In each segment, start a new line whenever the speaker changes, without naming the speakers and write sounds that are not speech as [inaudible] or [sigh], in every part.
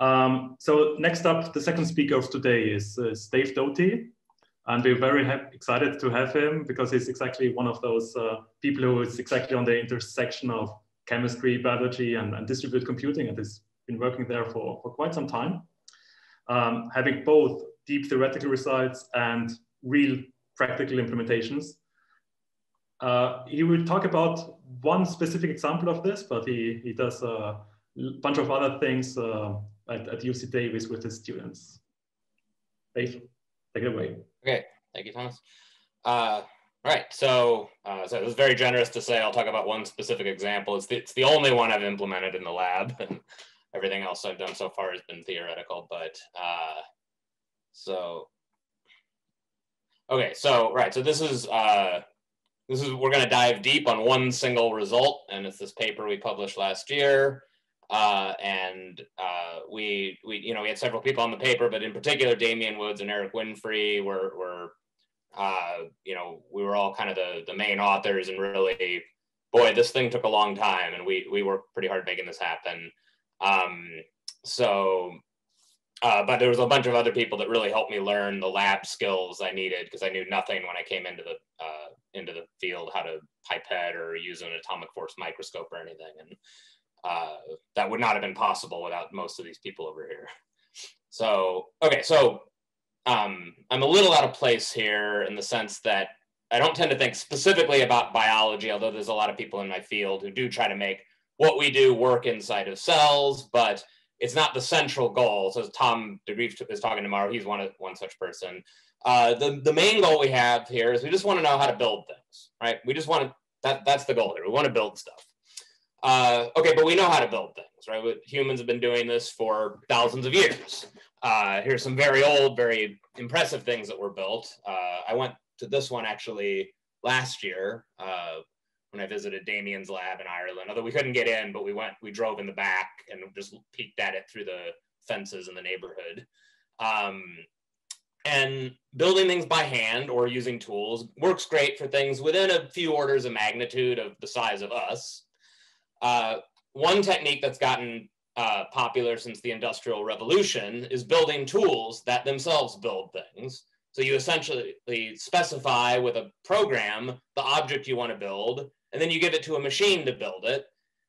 Um, so next up, the second speaker of today is, uh, Dave Doty. And we're very excited to have him because he's exactly one of those uh, people who is exactly on the intersection of chemistry, biology, and, and distributed computing, and has been working there for, for quite some time. Um, having both deep theoretical results and real practical implementations. Uh, he will talk about one specific example of this, but he, he does a bunch of other things uh, at, at UC Davis with his students. Dave, take it away.
Okay, thank you, Thomas. Uh, right, so, uh, so it was very generous to say I'll talk about one specific example. It's the, it's the only one I've implemented in the lab, [laughs] and everything else I've done so far has been theoretical. But uh, so, okay, so right, so this is uh, this is we're going to dive deep on one single result, and it's this paper we published last year. Uh, and uh, we, we, you know, we had several people on the paper, but in particular, Damien Woods and Erik Winfree were, were uh, you know, we were all kind of the, the main authors and really, boy, this thing took a long time and we, we worked pretty hard making this happen. Um, so, uh, but there was a bunch of other people that really helped me learn the lab skills I needed because I knew nothing when I came into the, uh, into the field, how to pipette or use an atomic force microscope or anything. And uh, that would not have been possible without most of these people over here. So, okay, so um, I'm a little out of place here in the sense that I don't tend to think specifically about biology, although there's a lot of people in my field who do try to make what we do work inside of cells, but it's not the central goal. So Tom de Greef is talking tomorrow. He's one, one such person. Uh, the, the main goal we have here is we just want to know how to build things, right? We just want to, that, that's the goal here. We want to build stuff. Uh, okay, but we know how to build things, right? Humans have been doing this for thousands of years. Uh, here's some very old, very impressive things that were built. Uh, I went to this one actually last year uh, when I visited Damien's lab in Ireland. Although we couldn't get in, but we went, we drove in the back and just peeked at it through the fences in the neighborhood. Um, and building things by hand or using tools works great for things within a few orders of magnitude of the size of us. Uh, one technique that's gotten uh, popular since the Industrial Revolution is building tools that themselves build things. So you essentially specify with a program the object you want to build, and then you give it to a machine to build it.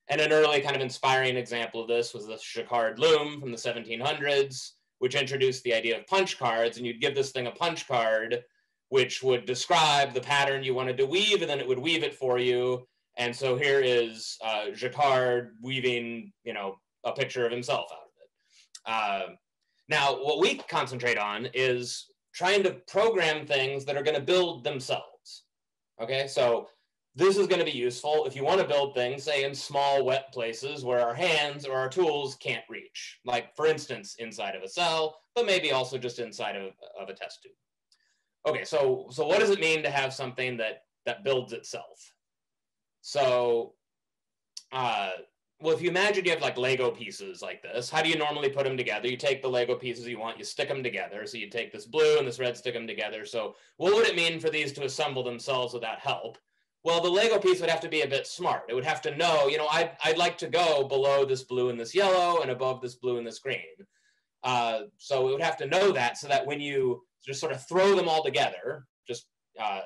And an early kind of inspiring example of this was the Jacquard loom from the 1700s, which introduced the idea of punch cards. And you'd give this thing a punch card, which would describe the pattern you wanted to weave, and then it would weave it for you. And so here is uh, Jacquard weaving, you know, a picture of himself out of it. Uh, now, what we concentrate on is trying to program things that are going to build themselves. Okay, so this is going to be useful if you want to build things, say, in small, wet places where our hands or our tools can't reach. Like, for instance, inside of a cell, but maybe also just inside of, of a test tube. Okay, so so what does it mean to have something that that builds itself? So, uh, well, if you imagine you have like Lego pieces like this, how do you normally put them together? You take the Lego pieces you want, you stick them together. So you take this blue and this red, stick them together. So what would it mean for these to assemble themselves without help? Well, the Lego piece would have to be a bit smart. It would have to know, you know, I'd, I'd like to go below this blue and this yellow and above this blue and this green. Uh, so it would have to know that so that when you just sort of throw them all together, just, uh,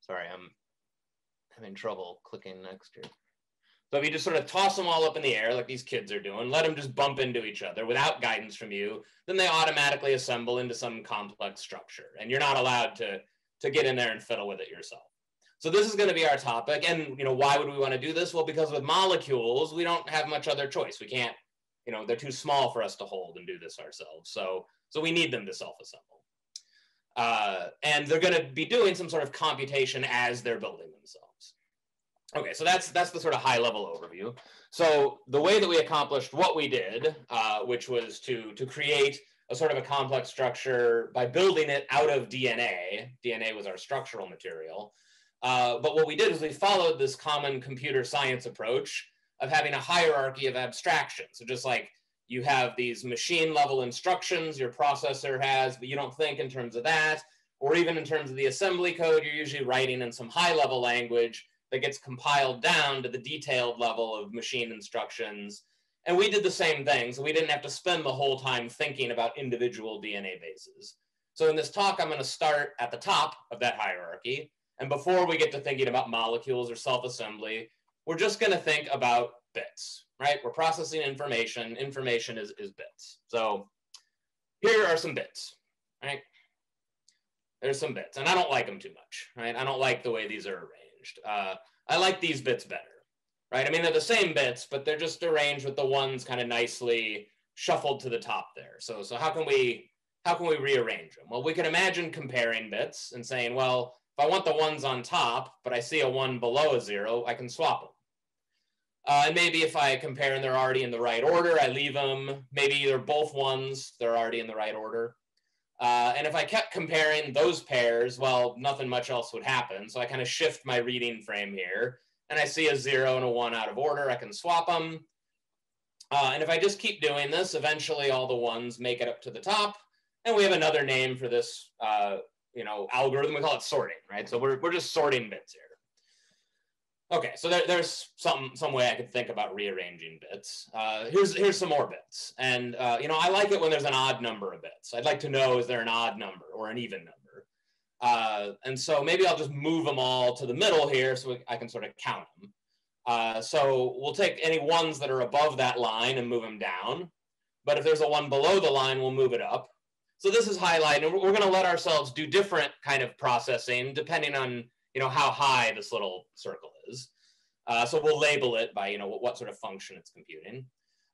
sorry, I'm having trouble clicking next year. So if you just sort of toss them all up in the air like these kids are doing, let them just bump into each other without guidance from you, then they automatically assemble into some complex structure. And you're not allowed to, to get in there and fiddle with it yourself. So this is going to be our topic. And you know, why would we want to do this? Well, because with molecules, we don't have much other choice. We can't, you know, they're too small for us to hold and do this ourselves. So, so we need them to self-assemble. Uh, and they're going to be doing some sort of computation as they're building themselves. Okay, so that's that's the sort of high level overview. So the way that we accomplished what we did, uh, which was to to create a sort of a complex structure by building it out of DNA. DNA was our structural material. Uh, but what we did is we followed this common computer science approach of having a hierarchy of abstraction. So just like you have these machine level instructions your processor has, but you don't think in terms of that, or even in terms of the assembly code, you're usually writing in some high level language that gets compiled down to the detailed level of machine instructions. And we did the same thing. So we didn't have to spend the whole time thinking about individual DNA bases. So in this talk, I'm going to start at the top of that hierarchy. And before we get to thinking about molecules or self-assembly, we're just going to think about bits, right? We're processing information. Information is, is bits. So here are some bits, right? There's some bits, and I don't like them too much, right? I don't like the way these are arranged. Uh, I like these bits better, right? I mean, they're the same bits, but they're just arranged with the ones kind of nicely shuffled to the top there. So, so how can we how can we rearrange them? Well, we can imagine comparing bits and saying, well, if I want the ones on top, but I see a one below a zero, I can swap them. Uh, and maybe if I compare and they're already in the right order, I leave them. Maybe they're both ones, they're already in the right order. Uh, and if I kept comparing those pairs, well, nothing much else would happen. So I kind of shift my reading frame here and I see a zero and a one out of order. I can swap them. Uh, and if I just keep doing this, eventually all the ones make it up to the top. And we have another name for this, uh, you know, algorithm. We call it sorting, right? So we're, we're just sorting bits here. Okay, so there, there's some some way I could think about rearranging bits. Uh, here's here's some more bits, and uh, you know I like it when there's an odd number of bits. I'd like to know is there an odd number or an even number, uh, and so maybe I'll just move them all to the middle here so I can sort of count them. Uh, so we'll take any ones that are above that line and move them down, but if there's a one below the line, we'll move it up. So this is highlighted, and we're, we're going to let ourselves do different kind of processing depending on you know how high this little circle is. Uh, so we'll label it by, you know, what, what sort of function it's computing.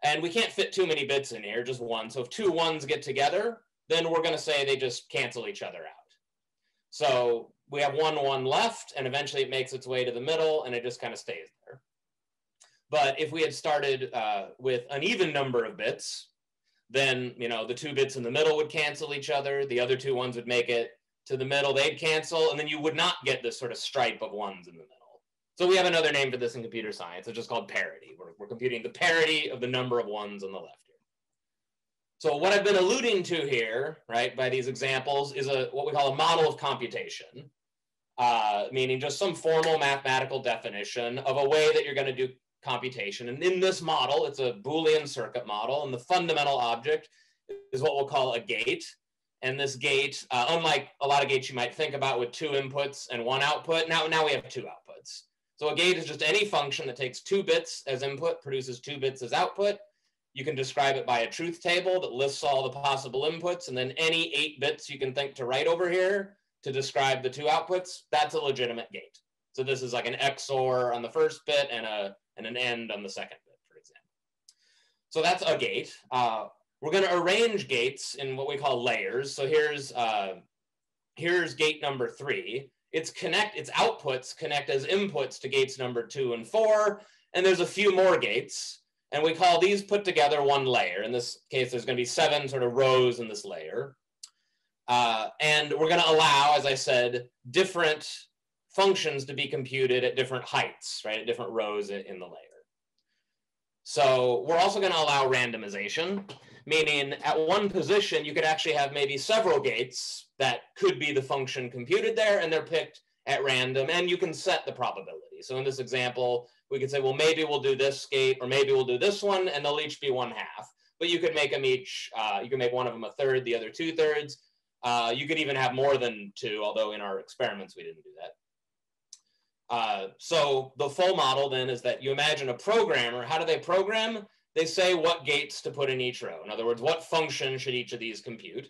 And we can't fit too many bits in here, just one. So if two ones get together, then we're going to say they just cancel each other out. So we have one one left, and eventually it makes its way to the middle, and it just kind of stays there. But if we had started uh, with an even number of bits, then you know the two bits in the middle would cancel each other. The other two ones would make it to the middle. They'd cancel, and then you would not get this sort of stripe of ones in the middle. So we have another name for this in computer science. It's just called parity. We're, we're computing the parity of the number of ones on the left here. So what I've been alluding to here, right, by these examples is a what we call a model of computation, uh, meaning just some formal mathematical definition of a way that you're going to do computation. And in this model, it's a Boolean circuit model, and the fundamental object is what we'll call a gate. And this gate, uh, unlike a lot of gates you might think about with two inputs and one output, now, now we have two outputs. So a gate is just any function that takes two bits as input, produces two bits as output. You can describe it by a truth table that lists all the possible inputs, and then any eight bits you can think to write over here to describe the two outputs, that's a legitimate gate. So this is like an XOR on the first bit and, a, and an AND on the second bit, for example. So that's a gate. Uh, we're going to arrange gates in what we call layers. So here's, uh, here's gate number three its connect its outputs connect as inputs to gates number two and four, and there's a few more gates, and we call these put together one layer. In this case, there's going to be seven sort of rows in this layer. Uh, and we're going to allow, as I said, different functions to be computed at different heights, right, at different rows in, in the layer. So we're also going to allow randomization meaning at one position, you could actually have maybe several gates that could be the function computed there, and they're picked at random, and you can set the probability. So in this example, we could say, well, maybe we'll do this gate, or maybe we'll do this one, and they'll each be one half. But you could make them each, uh, you can make one of them a third, the other two thirds. Uh, you could even have more than two, although in our experiments, we didn't do that. Uh, so the full model then is that you imagine a programmer, how do they program? They say what gates to put in each row. In other words, what function should each of these compute?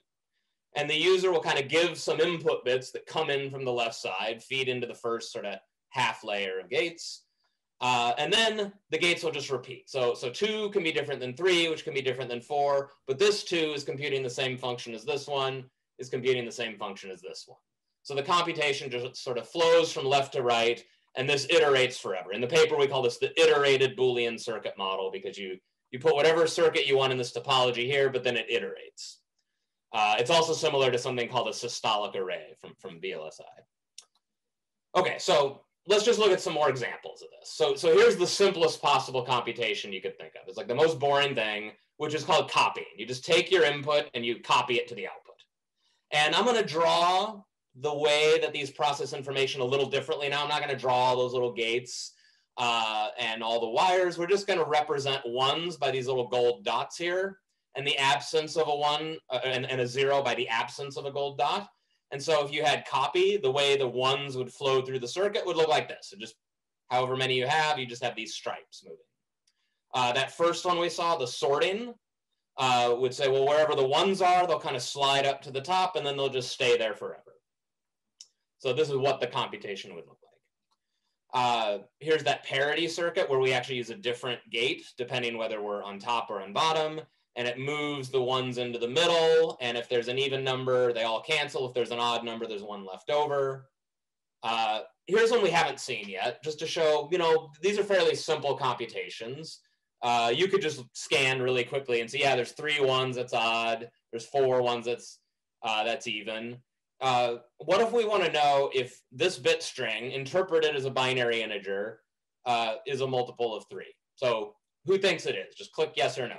And the user will kind of give some input bits that come in from the left side, feed into the first sort of half layer of gates. Uh, and then the gates will just repeat. So, so two can be different than three, which can be different than four, but this two is computing the same function as this one, is computing the same function as this one. So the computation just sort of flows from left to right, and this iterates forever. In the paper, we call this the iterated Boolean circuit model because you you put whatever circuit you want in this topology here, but then it iterates. Uh, it's also similar to something called a systolic array from, from VLSI. Okay, so let's just look at some more examples of this. So, so here's the simplest possible computation you could think of. It's like the most boring thing, which is called copying. You just take your input and you copy it to the output. And I'm gonna draw the way that these process information a little differently now. I'm not gonna draw all those little gates. Uh, and all the wires. We're just going to represent ones by these little gold dots here, and the absence of a one uh, and, and a zero by the absence of a gold dot. And so if you had copy, the way the ones would flow through the circuit would look like this. So just however many you have, you just have these stripes moving. Uh, that first one we saw, the sorting, uh, would say, well, wherever the ones are, they'll kind of slide up to the top and then they'll just stay there forever. So this is what the computation would look like. Uh, here's that parity circuit where we actually use a different gate depending whether we're on top or on bottom and it moves the ones into the middle. And if there's an even number, they all cancel. If there's an odd number, there's one left over. Uh, here's one we haven't seen yet, just to show, you know, these are fairly simple computations. Uh, you could just scan really quickly and see, yeah, there's three ones that's odd. There's four ones that's uh, that's even. Uh, what if we want to know if this bit string, interpreted as a binary integer, uh, is a multiple of three? So who thinks it is? Just click yes or no.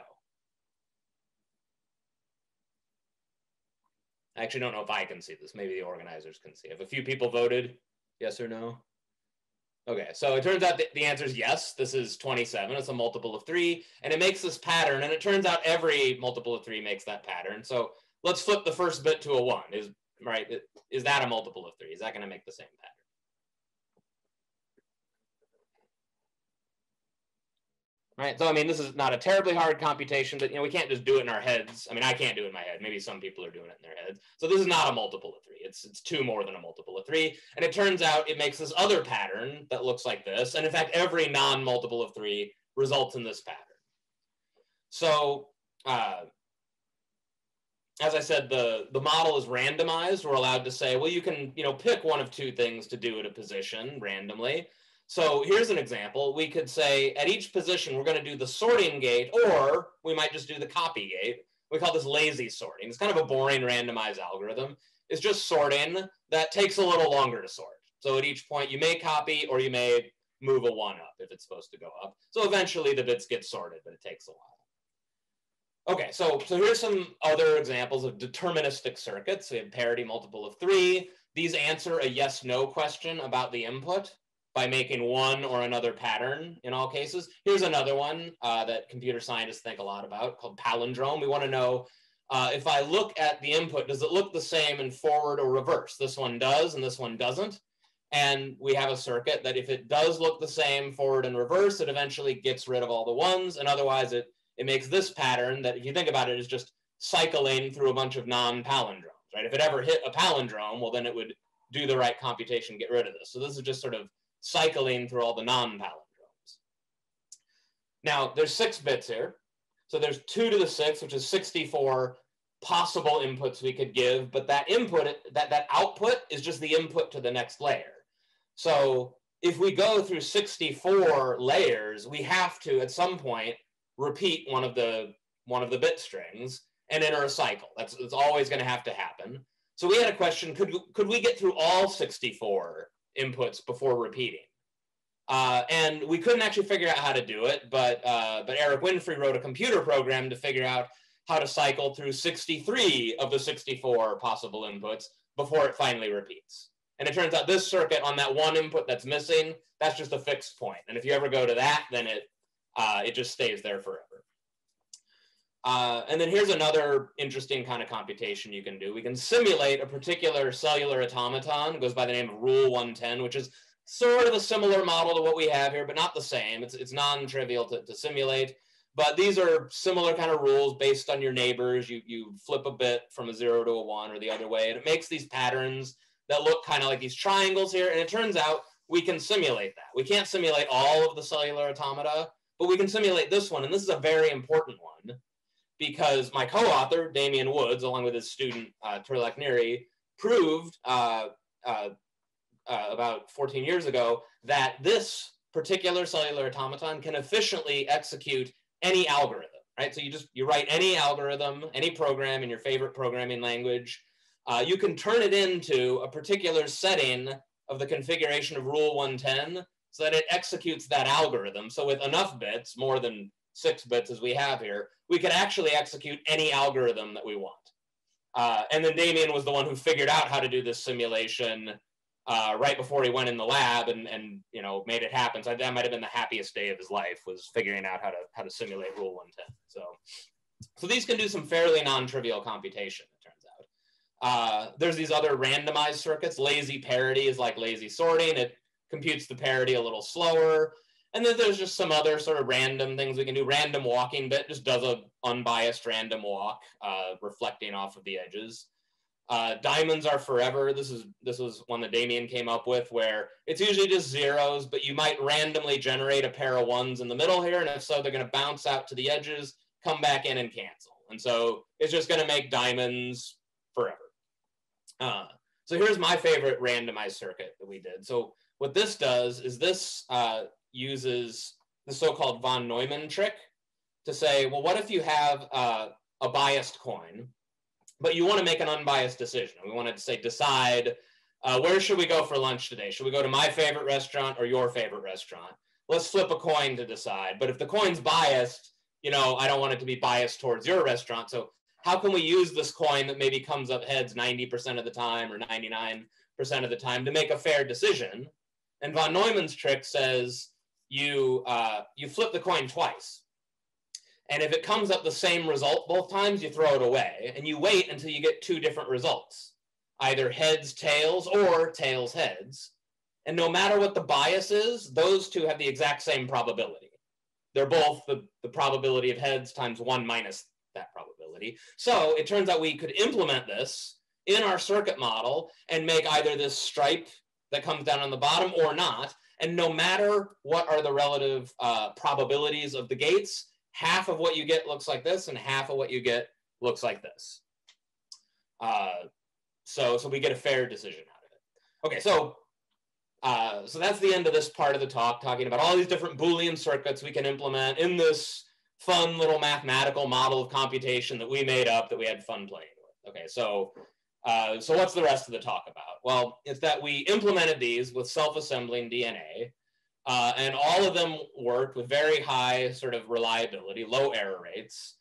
I actually don't know if I can see this. Maybe the organizers can see. If a few people voted yes or no. Okay, so it turns out that the answer is yes. This is 27. It's a multiple of three, and it makes this pattern. And it turns out every multiple of three makes that pattern. So let's flip the first bit to a one. Is right? Is that a multiple of three? Is that going to make the same pattern? right? So I mean, this is not a terribly hard computation, but you know, we can't just do it in our heads. I mean, I can't do it in my head. Maybe some people are doing it in their heads. So this is not a multiple of three. It's it's two more than a multiple of three. And it turns out it makes this other pattern that looks like this. And in fact, every non-multiple of three results in this pattern. So uh, as I said, the, the model is randomized. We're allowed to say, well, you can, you know, pick one of two things to do at a position randomly. So here's an example. We could say at each position, we're going to do the sorting gate, or we might just do the copy gate. We call this lazy sorting. It's kind of a boring randomized algorithm. It's just sorting that takes a little longer to sort. So at each point, you may copy or you may move a one up if it's supposed to go up. So eventually the bits get sorted, but it takes a while. Okay, so, so here's some other examples of deterministic circuits. We have parity multiple of three. These answer a yes-no question about the input by making one or another pattern in all cases. Here's another one uh, that computer scientists think a lot about called palindrome. We want to know uh, if I look at the input, does it look the same in forward or reverse? This one does and this one doesn't. And we have a circuit that if it does look the same forward and reverse, it eventually gets rid of all the ones. And otherwise it, it makes this pattern that if you think about it is just cycling through a bunch of non-palindromes, right? If it ever hit a palindrome, well, then it would do the right computation, get rid of this. So this is just sort of cycling through all the non-palindromes. Now, there's six bits here. So there's two to the six, which is 64 possible inputs we could give, but that input, that, that output is just the input to the next layer. So if we go through 64 layers, we have to, at some point, repeat one of the, one of the bit strings and enter a cycle. That's, that's always going to have to happen. So we had a question, could, could we get through all 64 inputs before repeating. Uh, and we couldn't actually figure out how to do it, but, uh, but Erik Winfree wrote a computer program to figure out how to cycle through 63 of the 64 possible inputs before it finally repeats. And it turns out this circuit on that one input that's missing, that's just a fixed point. And if you ever go to that, then it, uh, it just stays there forever. Uh, and then here's another interesting kind of computation you can do. We can simulate a particular cellular automaton, goes by the name of Rule 110, which is sort of a similar model to what we have here, but not the same. It's, it's non-trivial to, to simulate. But these are similar kind of rules based on your neighbors. You, you flip a bit from a zero to a one or the other way, and it makes these patterns that look kind of like these triangles here. And it turns out we can simulate that. We can't simulate all of the cellular automata, but we can simulate this one. And this is a very important one because my co-author, Damien Woods, along with his student, uh, Turlough Neary, proved uh, uh, uh, about 14 years ago that this particular cellular automaton can efficiently execute any algorithm, right? So you just, you write any algorithm, any program in your favorite programming language, uh, you can turn it into a particular setting of the configuration of rule 110 so that it executes that algorithm. So with enough bits, more than six bits as we have here, we could actually execute any algorithm that we want. Uh, and then Damien was the one who figured out how to do this simulation uh, right before he went in the lab and, and you know made it happen. So that might have been the happiest day of his life was figuring out how to how to simulate rule 110. So so these can do some fairly non-trivial computation, it turns out. Uh, there's these other randomized circuits. Lazy parity is like lazy sorting. It computes the parity a little slower. And then there's just some other sort of random things we can do. Random walking bit just does a unbiased random walk, uh, reflecting off of the edges. Uh, diamonds are forever. This is this was one that Damien came up with, where it's usually just zeros, but you might randomly generate a pair of ones in the middle here, and if so, they're going to bounce out to the edges, come back in, and cancel. And so it's just going to make diamonds forever. Uh, so here's my favorite randomized circuit that we did. So what this does is this uh, uses the so-called von Neumann trick to say, well, what if you have uh, a biased coin? but you want to make an unbiased decision. We wanted to say, decide uh, where should we go for lunch today? Should we go to my favorite restaurant or your favorite restaurant? Let's flip a coin to decide. But if the coin's biased, you know, I don't want it to be biased towards your restaurant. So how can we use this coin that maybe comes up heads 90% of the time or 99% of the time to make a fair decision? And von Neumann's trick says you uh, you flip the coin twice. And if it comes up the same result both times, you throw it away and you wait until you get two different results, either heads, tails, or tails, heads. And no matter what the bias is, those two have the exact same probability. They're both the, the probability of heads times one minus that probability. So it turns out we could implement this in our circuit model and make either this stripe that comes down on the bottom or not. And no matter what are the relative uh, probabilities of the gates, half of what you get looks like this and half of what you get looks like this. Uh, so, so we get a fair decision out of it. Okay, so, uh, so that's the end of this part of the talk, talking about all these different Boolean circuits we can implement in this fun little mathematical model of computation that we made up that we had fun playing with. Okay, so, uh, so what's the rest of the talk about? Well, it's that we implemented these with self-assembling DNA uh, and all of them worked with very high sort of reliability, low error rates.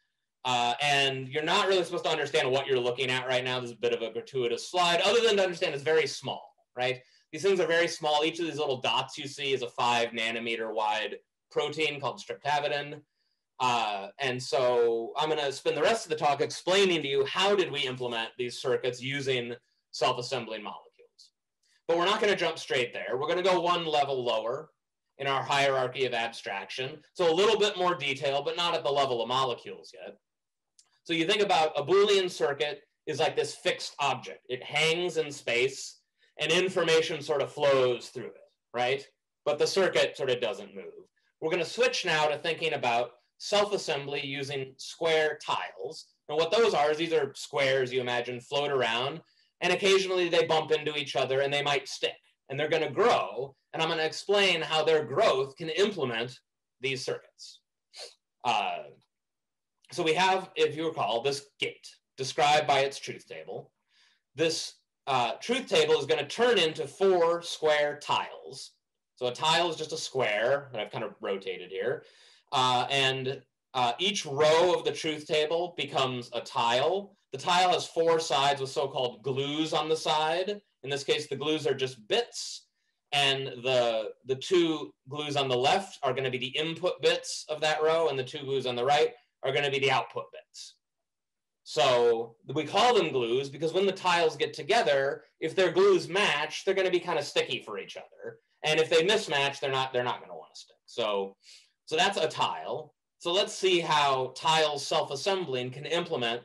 Uh, and you're not really supposed to understand what you're looking at right now. This is a bit of a gratuitous slide, other than to understand it's very small, right? These things are very small. Each of these little dots you see is a five nanometer wide protein called streptavidin. Uh, and so I'm going to spend the rest of the talk explaining to you how did we implement these circuits using self-assembling molecules. But we're not going to jump straight there. We're going to go one level lower in our hierarchy of abstraction. So a little bit more detail, but not at the level of molecules yet. So you think about a Boolean circuit is like this fixed object. It hangs in space and information sort of flows through it, right? But the circuit sort of doesn't move. We're going to switch now to thinking about self-assembly using square tiles. And what those are is these are squares you imagine float around, and occasionally they bump into each other and they might stick and they're going to grow. And I'm going to explain how their growth can implement these circuits. Uh, so we have, if you recall, this gate described by its truth table. This uh, truth table is going to turn into four square tiles. So a tile is just a square that I've kind of rotated here. Uh, and uh, each row of the truth table becomes a tile. The tile has four sides with so-called glues on the side. In this case, the glues are just bits, and the, the two glues on the left are going to be the input bits of that row, and the two glues on the right are going to be the output bits. So we call them glues because when the tiles get together, if their glues match, they're going to be kind of sticky for each other. And if they mismatch, they're not, they're not going to want to stick. So, so that's a tile. So let's see how tiles self-assembling can implement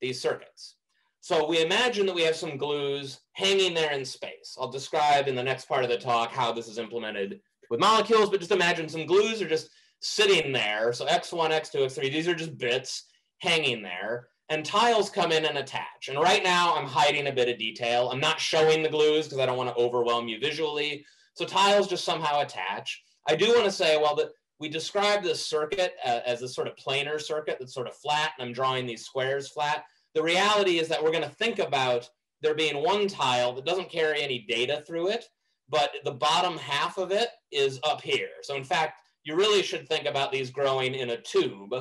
these circuits. So we imagine that we have some glues hanging there in space. I'll describe in the next part of the talk how this is implemented with molecules, but just imagine some glues are just sitting there. So X1, X2, X3, these are just bits hanging there. And tiles come in and attach. And right now I'm hiding a bit of detail. I'm not showing the glues because I don't want to overwhelm you visually. So tiles just somehow attach. I do want to say, well, that we describe this circuit uh, as a sort of planar circuit that's sort of flat, and I'm drawing these squares flat. The reality is that we're going to think about there being one tile that doesn't carry any data through it, but the bottom half of it is up here. So in fact, you really should think about these growing in a tube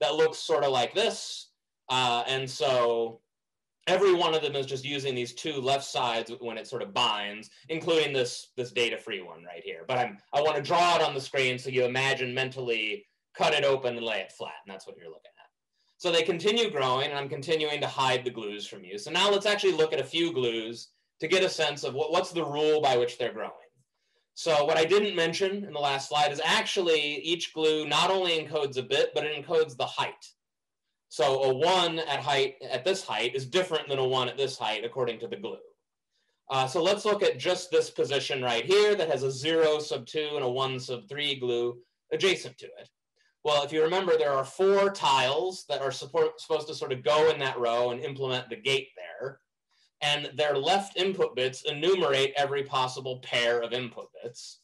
that looks sort of like this. Uh, and so every one of them is just using these two left sides when it sort of binds, including this, this data-free one right here. But I'm, I want to draw it on the screen so you imagine mentally cut it open and lay it flat, and that's what you're looking at. So they continue growing, and I'm continuing to hide the glues from you. So now let's actually look at a few glues to get a sense of what, what's the rule by which they're growing. So what I didn't mention in the last slide is actually each glue not only encodes a bit, but it encodes the height. So a one at height at this height is different than a one at this height according to the glue. Uh, so let's look at just this position right here that has a zero sub two and a one sub three glue adjacent to it. Well, if you remember, there are four tiles that are support, supposed to sort of go in that row and implement the gate there. And their left input bits enumerate every possible pair of input bits.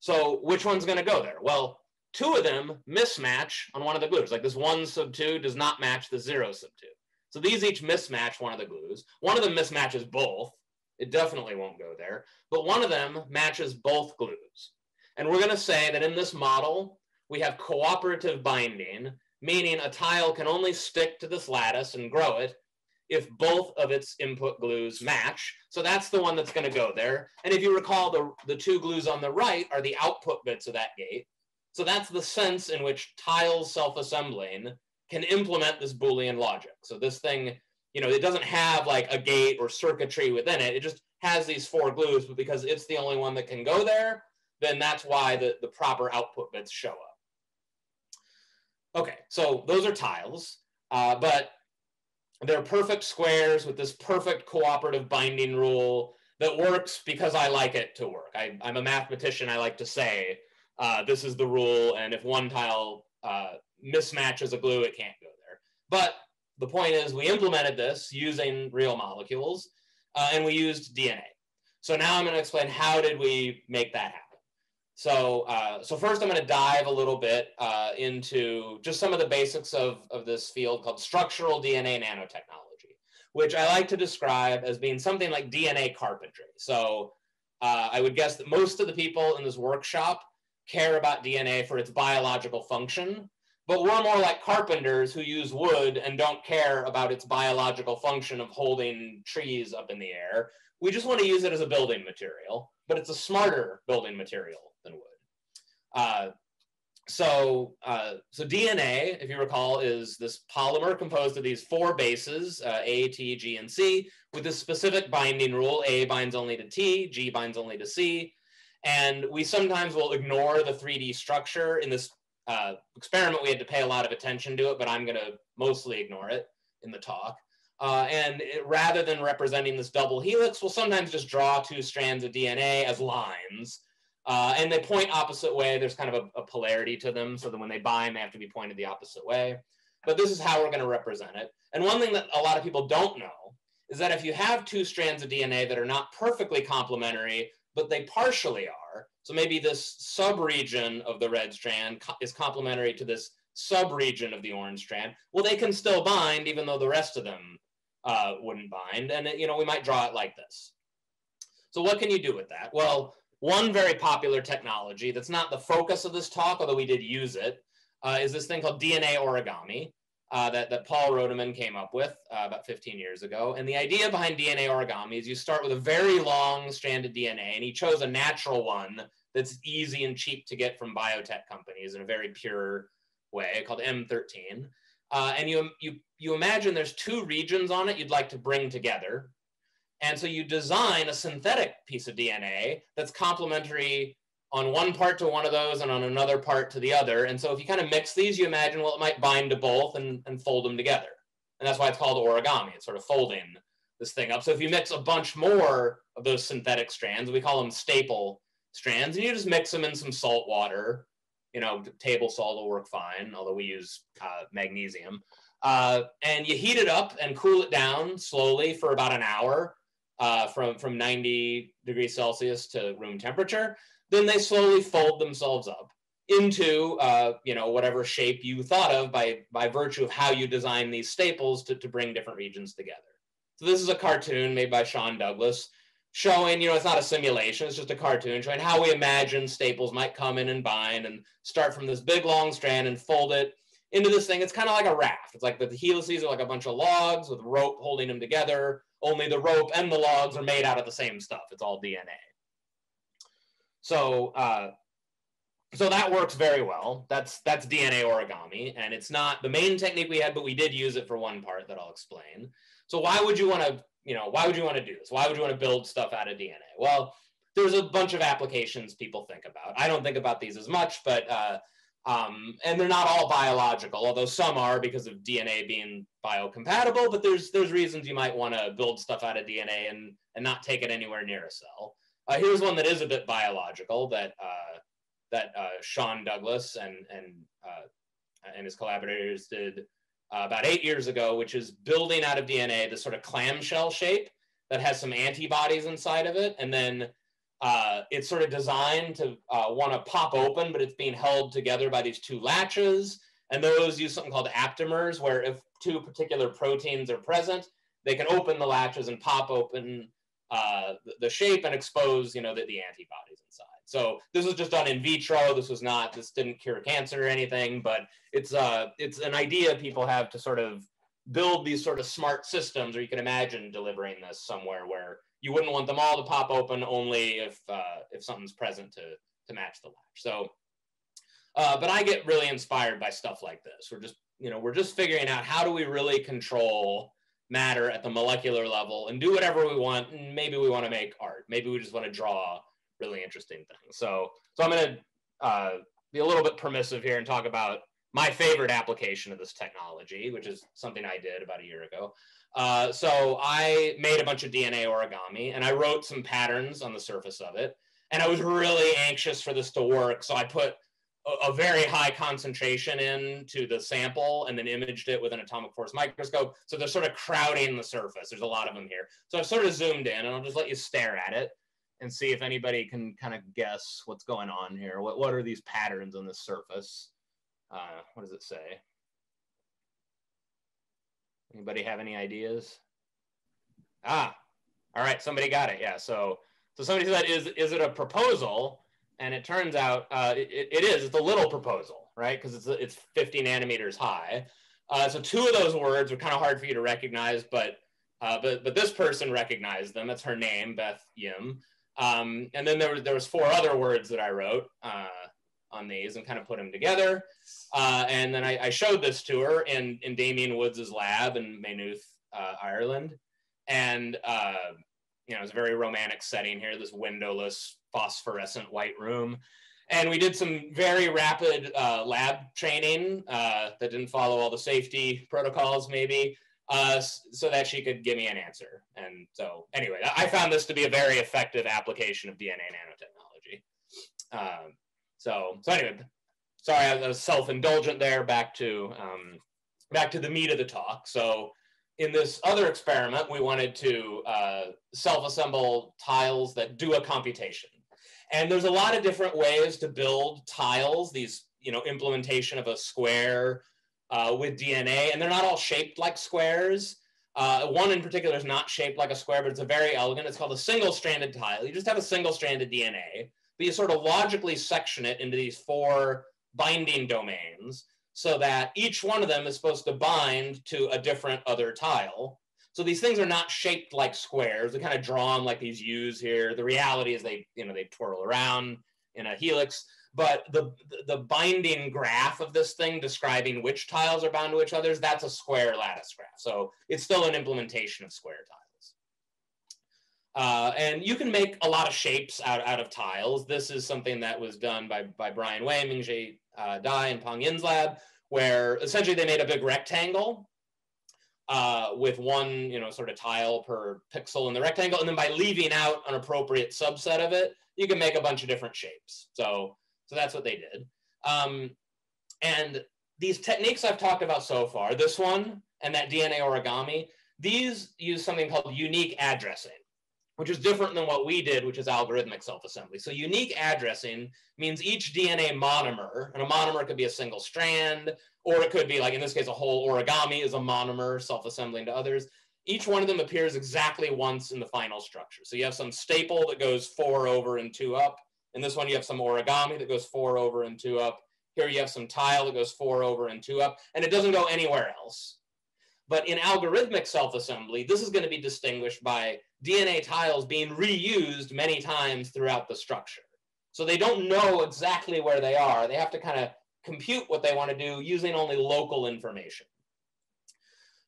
So which one's going to go there? Well, two of them mismatch on one of the glues. Like this one sub two does not match the zero sub two. So these each mismatch one of the glues. One of them mismatches both. It definitely won't go there. But one of them matches both glues. And we're going to say that in this model, we have cooperative binding, meaning a tile can only stick to this lattice and grow it if both of its input glues match. So that's the one that's going to go there. And if you recall, the, the two glues on the right are the output bits of that gate. So that's the sense in which tiles self-assembling can implement this Boolean logic. So this thing, you know, it doesn't have like a gate or circuitry within it. It just has these four glues, but because it's the only one that can go there, then that's why the, the proper output bits show up. Okay, so those are tiles, uh, but they're perfect squares with this perfect cooperative binding rule that works because I like it to work. I, am a mathematician, I like to say, uh, this is the rule, and if one tile uh, mismatches a glue, it can't go there. But the point is we implemented this using real molecules, uh, and we used DNA. So now I'm going to explain how did we make that happen. So, uh, so first I'm going to dive a little bit uh, into just some of the basics of, of this field called structural DNA nanotechnology, which I like to describe as being something like DNA carpentry. So uh, I would guess that most of the people in this workshop care about DNA for its biological function, but we're more like carpenters who use wood and don't care about its biological function of holding trees up in the air. We just want to use it as a building material, but it's a smarter building material than wood. Uh, so, uh, so DNA, if you recall, is this polymer composed of these four bases, uh, A, T, G, and C, with this specific binding rule. A binds only to T, G binds only to C, and we sometimes will ignore the 3D structure. In this uh, experiment, we had to pay a lot of attention to it, but I'm going to mostly ignore it in the talk. Uh, and it, rather than representing this double helix, we'll sometimes just draw two strands of DNA as lines. Uh, and they point opposite way. There's kind of a, a, polarity to them, so that when they bind, they have to be pointed the opposite way. But this is how we're going to represent it. And one thing that a lot of people don't know is that if you have two strands of DNA that are not perfectly complementary, but they partially are. So maybe this subregion of the red strand co is complementary to this subregion of the orange strand. Well, they can still bind even though the rest of them uh, wouldn't bind. And, you know, we might draw it like this. So what can you do with that? Well, one very popular technology that's not the focus of this talk, although we did use it, uh, is this thing called DNA origami uh, that, that Paul Rothemund came up with uh, about 15 years ago. And the idea behind DNA origami is you start with a very long stranded DNA, and he chose a natural one that's easy and cheap to get from biotech companies in a very pure way called M13. Uh, and you, you, you imagine there's two regions on it you'd like to bring together. And so you design a synthetic piece of DNA that's complementary on one part to one of those and on another part to the other. And so if you kind of mix these, you imagine, well, it might bind to both and, and fold them together. And that's why it's called origami. It's sort of folding this thing up. So if you mix a bunch more of those synthetic strands, we call them staple strands, and you just mix them in some salt water, you know, table salt will work fine, although we use uh, magnesium. Uh, and you heat it up and cool it down slowly for about an hour uh, from, from 90 degrees Celsius to room temperature then they slowly fold themselves up into uh, you know whatever shape you thought of by by virtue of how you design these staples to, to bring different regions together. So this is a cartoon made by Shawn Douglas showing, you know, it's not a simulation, it's just a cartoon showing how we imagine staples might come in and bind and start from this big long strand and fold it into this thing. It's kind of like a raft. It's like the, the helices are like a bunch of logs with rope holding them together. Only the rope and the logs are made out of the same stuff. It's all DNA. So uh, so that works very well. That's that's DNA origami, and it's not the main technique we had, but we did use it for one part that I'll explain. So why would you want to, you know, why would you want to do this? Why would you want to build stuff out of DNA? Well, there's a bunch of applications people think about. I don't think about these as much, but uh, um, and they're not all biological, although some are because of DNA being biocompatible. But there's there's reasons you might want to build stuff out of DNA and and not take it anywhere near a cell. Uh, here's one that is a bit biological that uh, that uh, Shawn Douglas and and uh, and his collaborators did uh, about eight years ago, which is building out of DNA this sort of clamshell shape that has some antibodies inside of it, and then uh, it's sort of designed to want to pop open, but it's being held together by these two latches. And those use something called aptamers, where if two particular proteins are present, they can open the latches and pop open uh, the shape and expose, you know, the, the antibodies inside. So this was just done in vitro. This was not, this didn't cure cancer or anything, but it's, uh, it's an idea people have to sort of build these sort of smart systems, or you can imagine delivering this somewhere where you wouldn't want them all to pop open only if, uh, if something's present to, to match the latch. So, uh, but I get really inspired by stuff like this. We're just, you know, we're just figuring out how do we really control matter at the molecular level and do whatever we want. Maybe we want to make art. Maybe we just want to draw really interesting things. So, so I'm going to uh, be a little bit permissive here and talk about my favorite application of this technology, which is something I did about a year ago. Uh, so I made a bunch of DNA origami and I wrote some patterns on the surface of it. And I was really anxious for this to work. So I put a, very high concentration into the sample and then imaged it with an atomic force microscope. So they're sort of crowding the surface. There's a lot of them here. So I've sort of zoomed in and I'll just let you stare at it and see if anybody can kind of guess what's going on here. What, what are these patterns on the surface? Uh, what does it say? Anybody have any ideas? Ah, all right, somebody got it. Yeah, so so somebody said, is, is it a proposal? And it turns out uh, it, it is, it's a little proposal, right? Because it's, it's 50 nanometers high. Uh, so two of those words are kind of hard for you to recognize, but, uh, but, but this person recognized them. That's her name, Beth Yim. Um, and then there was, there was four other words that I wrote uh, on these and kind of put them together. Uh, and then I, I, showed this to her in, in Damien Woods's lab in Maynooth, uh, Ireland. And, you know, it was a very romantic setting here, this windowless phosphorescent white room. And we did some very rapid uh, lab training uh, that didn't follow all the safety protocols, maybe uh, so that she could give me an answer. And so, anyway, I found this to be a very effective application of DNA nanotechnology. Um, so, so anyway, sorry, I was self-indulgent there. Back to um, back to the meat of the talk. So, in this other experiment, we wanted to uh, self-assemble tiles that do a computation. And there's a lot of different ways to build tiles. These, you know, implementation of a square uh, with DNA, and they're not all shaped like squares. Uh, one in particular is not shaped like a square, but it's a very elegant. It's called a single-stranded tile. You just have a single-stranded DNA, but you sort of logically section it into these four binding domains so that each one of them is supposed to bind to a different other tile. So these things are not shaped like squares. They're kind of drawn like these U's here. The reality is they, you know, they twirl around in a helix but the the binding graph of this thing describing which tiles are bound to which others that's a square lattice graph so it's still an implementation of square tiles uh, and you can make a lot of shapes out, out of tiles this is something that was done by, by Bryan Wei Mingjie uh, Dai and Peng Yin's lab where essentially they made a big rectangle uh, with one, you know, sort of tile per pixel in the rectangle, and then by leaving out an appropriate subset of it, you can make a bunch of different shapes. So so that's what they did. Um, and these techniques I've talked about so far, this one and that DNA origami, these use something called unique addressing, which is different than what we did, which is algorithmic self-assembly. So unique addressing means each DNA monomer, and a monomer could be a single strand, or it could be like, in this case, a whole origami is a monomer self-assembling to others. Each one of them appears exactly once in the final structure. So you have some staple that goes four over and two up, in this one, you have some origami that goes four over and two up. Here you have some tile that goes four over and two up, and it doesn't go anywhere else. But in algorithmic self-assembly, this is going to be distinguished by DNA tiles being reused many times throughout the structure. So they don't know exactly where they are. They have to kind of compute what they want to do using only local information.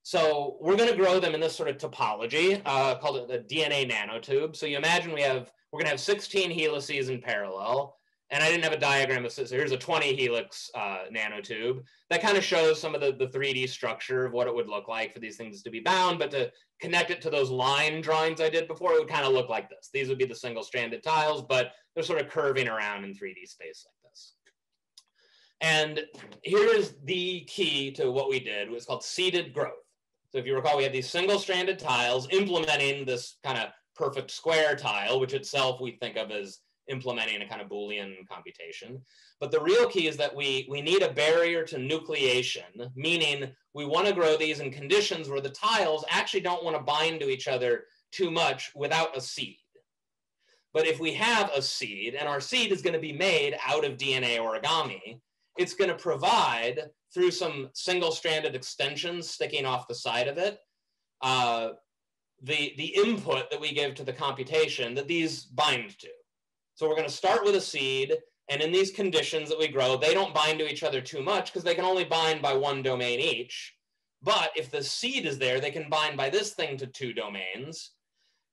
So we're going to grow them in this sort of topology uh, called the DNA nanotube. So you imagine we have, we're going to have 16 helices in parallel. And I didn't have a diagram of this. So here's a 20 helix uh, nanotube that kind of shows some of the, the 3D structure of what it would look like for these things to be bound. But to connect it to those line drawings I did before, it would kind of look like this. These would be the single stranded tiles, but they're sort of curving around in 3D space like this. And here is the key to what we did. It was called seeded growth. So if you recall, we had these single stranded tiles implementing this kind of perfect square tile, which itself we think of as implementing a kind of Boolean computation. But the real key is that we, we need a barrier to nucleation, meaning we want to grow these in conditions where the tiles actually don't want to bind to each other too much without a seed. But if we have a seed, and our seed is going to be made out of DNA origami, it's going to provide through some single-stranded extensions sticking off the side of it, uh, the, the input that we give to the computation that these bind to. So we're going to start with a seed, and in these conditions that we grow, they don't bind to each other too much because they can only bind by one domain each. But if the seed is there, they can bind by this thing to two domains.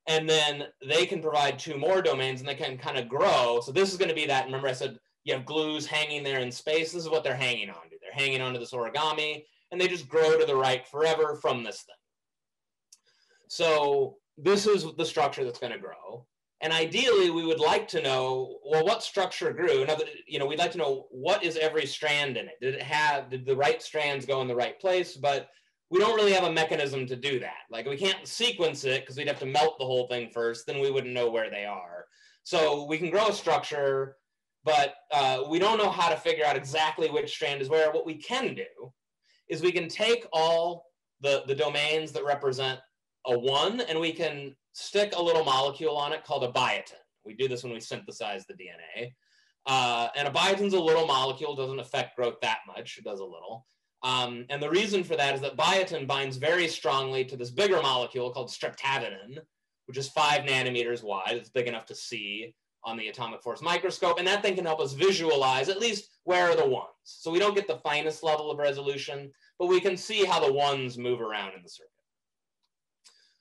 And then they can provide two more domains and they can kind of grow. So this is going to be that. Remember, I said you have glues hanging there in space. This is what they're hanging onto. They're hanging onto this origami and they just grow to the right forever from this thing. So this is the structure that's going to grow. And ideally, we would like to know, well, what structure grew? Another, you know, we'd like to know what is every strand in it. Did it have, did the right strands go in the right place? But we don't really have a mechanism to do that. Like we can't sequence it because we'd have to melt the whole thing first. Then we wouldn't know where they are. So we can grow a structure but uh, we don't know how to figure out exactly which strand is where. What we can do is we can take all the, the domains that represent a one and we can stick a little molecule on it called a biotin. We do this when we synthesize the DNA. Uh, and a biotin's a little molecule, doesn't affect growth that much, it does a little. Um, and the reason for that is that biotin binds very strongly to this bigger molecule called streptavidin, which is five nanometers wide. It's big enough to see on the atomic force microscope, and that thing can help us visualize at least where are the ones. So we don't get the finest level of resolution, but we can see how the ones move around in the circuit.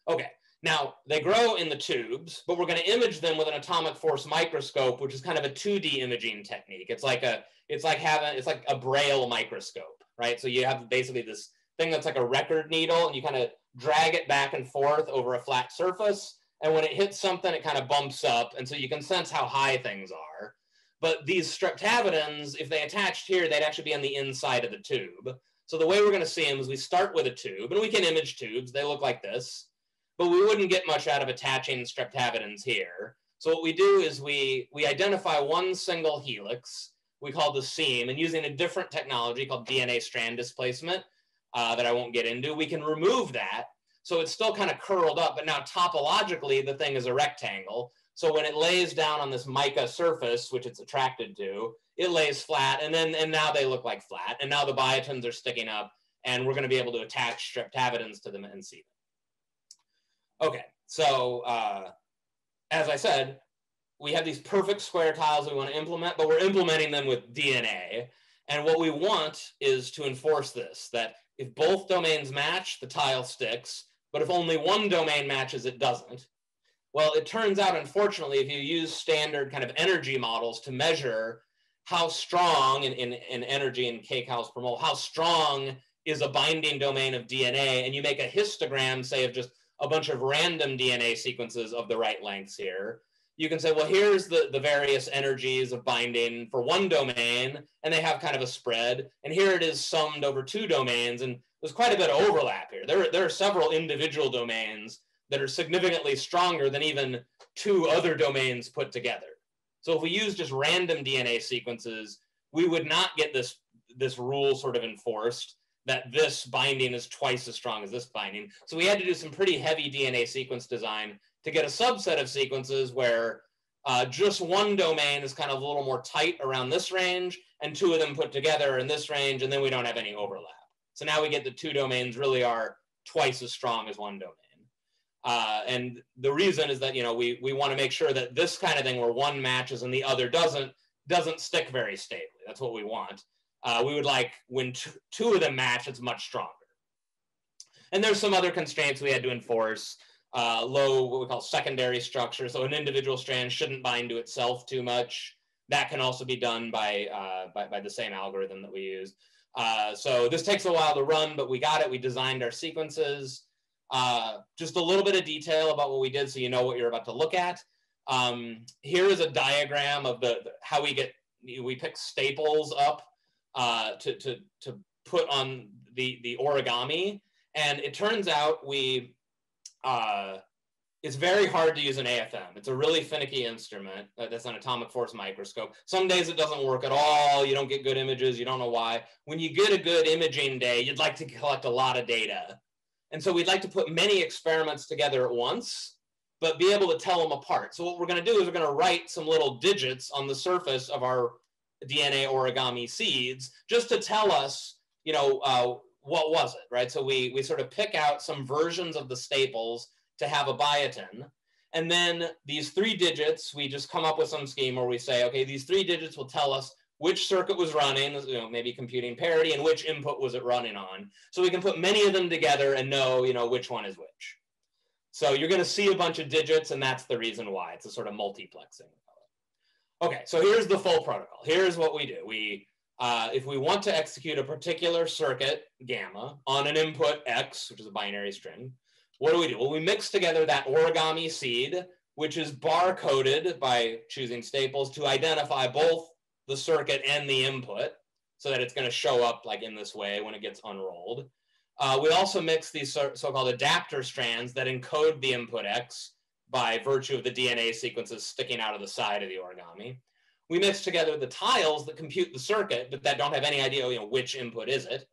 Okay, now they grow in the tubes, but we're going to image them with an atomic force microscope, which is kind of a 2D imaging technique. It's like a, it's like having, it's like a braille microscope, right? So you have basically this thing that's like a record needle, and you kind of drag it back and forth over a flat surface and when it hits something, it kind of bumps up. And so you can sense how high things are. But these streptavidins, if they attached here, they'd actually be on the inside of the tube. So the way we're going to see them is we start with a tube, and we can image tubes. They look like this. But we wouldn't get much out of attaching streptavidins here. So what we do is we, we identify one single helix, we call the seam, and using a different technology called DNA strand displacement uh, that I won't get into, we can remove that so it's still kind of curled up, but now topologically, the thing is a rectangle. So when it lays down on this mica surface, which it's attracted to, it lays flat, and then and now they look like flat. And now the biotins are sticking up, and we're going to be able to attach streptavidins to them and see them. Okay, so uh, as I said, we have these perfect square tiles we want to implement, but we're implementing them with DNA. And what we want is to enforce this, that if both domains match, the tile sticks. But if only one domain matches, it doesn't. Well, it turns out, unfortunately, if you use standard kind of energy models to measure how strong in, in, in energy in kcals per mole, how strong is a binding domain of DNA, and you make a histogram, say, of just a bunch of random DNA sequences of the right lengths here, you can say, well, here's the, the various energies of binding for one domain, and they have kind of a spread. And here it is summed over two domains, and there's quite a bit of overlap here. There, there are several individual domains that are significantly stronger than even two other domains put together. So if we use just random DNA sequences, we would not get this, this rule sort of enforced that this binding is twice as strong as this binding. So we had to do some pretty heavy DNA sequence design to get a subset of sequences where uh, just one domain is kind of a little more tight around this range, and two of them put together in this range, and then we don't have any overlap. So now we get the two domains really are twice as strong as one domain. Uh, and the reason is that you know we we want to make sure that this kind of thing where one matches and the other doesn't doesn't stick very stably. That's what we want. Uh, we would like when two of them match, it's much stronger. And there's some other constraints we had to enforce. Uh, low, what we call secondary structure. So an individual strand shouldn't bind to itself too much. That can also be done by, uh, by, by, the same algorithm that we use. Uh, so this takes a while to run, but we got it. We designed our sequences. Uh, just a little bit of detail about what we did so you know what you're about to look at. Um, here is a diagram of the, the, how we get, we pick staples up uh, to, to, to put on the, the origami. And it turns out we, uh, it's very hard to use an AFM. It's a really finicky instrument uh, that's an atomic force microscope. Some days it doesn't work at all. You don't get good images. You don't know why. When you get a good imaging day, you'd like to collect a lot of data. And so we'd like to put many experiments together at once, but be able to tell them apart. So what we're going to do is we're going to write some little digits on the surface of our DNA origami seeds just to tell us, you know, uh, what was it, right? So we, we sort of pick out some versions of the staples to have a biotin. And then these three digits, we just come up with some scheme where we say, okay, these three digits will tell us which circuit was running, you know, maybe computing parity, and which input was it running on. So we can put many of them together and know, you know, which one is which. So you're going to see a bunch of digits, and that's the reason why. It's a sort of multiplexing. Okay, so here's the full protocol. Here's what we do. We, uh, if we want to execute a particular circuit, gamma, on an input x, which is a binary string, what do we do? Well, we mix together that origami seed, which is barcoded by choosing staples to identify both the circuit and the input so that it's going to show up like in this way when it gets unrolled. Uh, we also mix these so-called adapter strands that encode the input X by virtue of the DNA sequences sticking out of the side of the origami. We mix together the tiles that compute the circuit, but that don't have any idea you know, which input is it.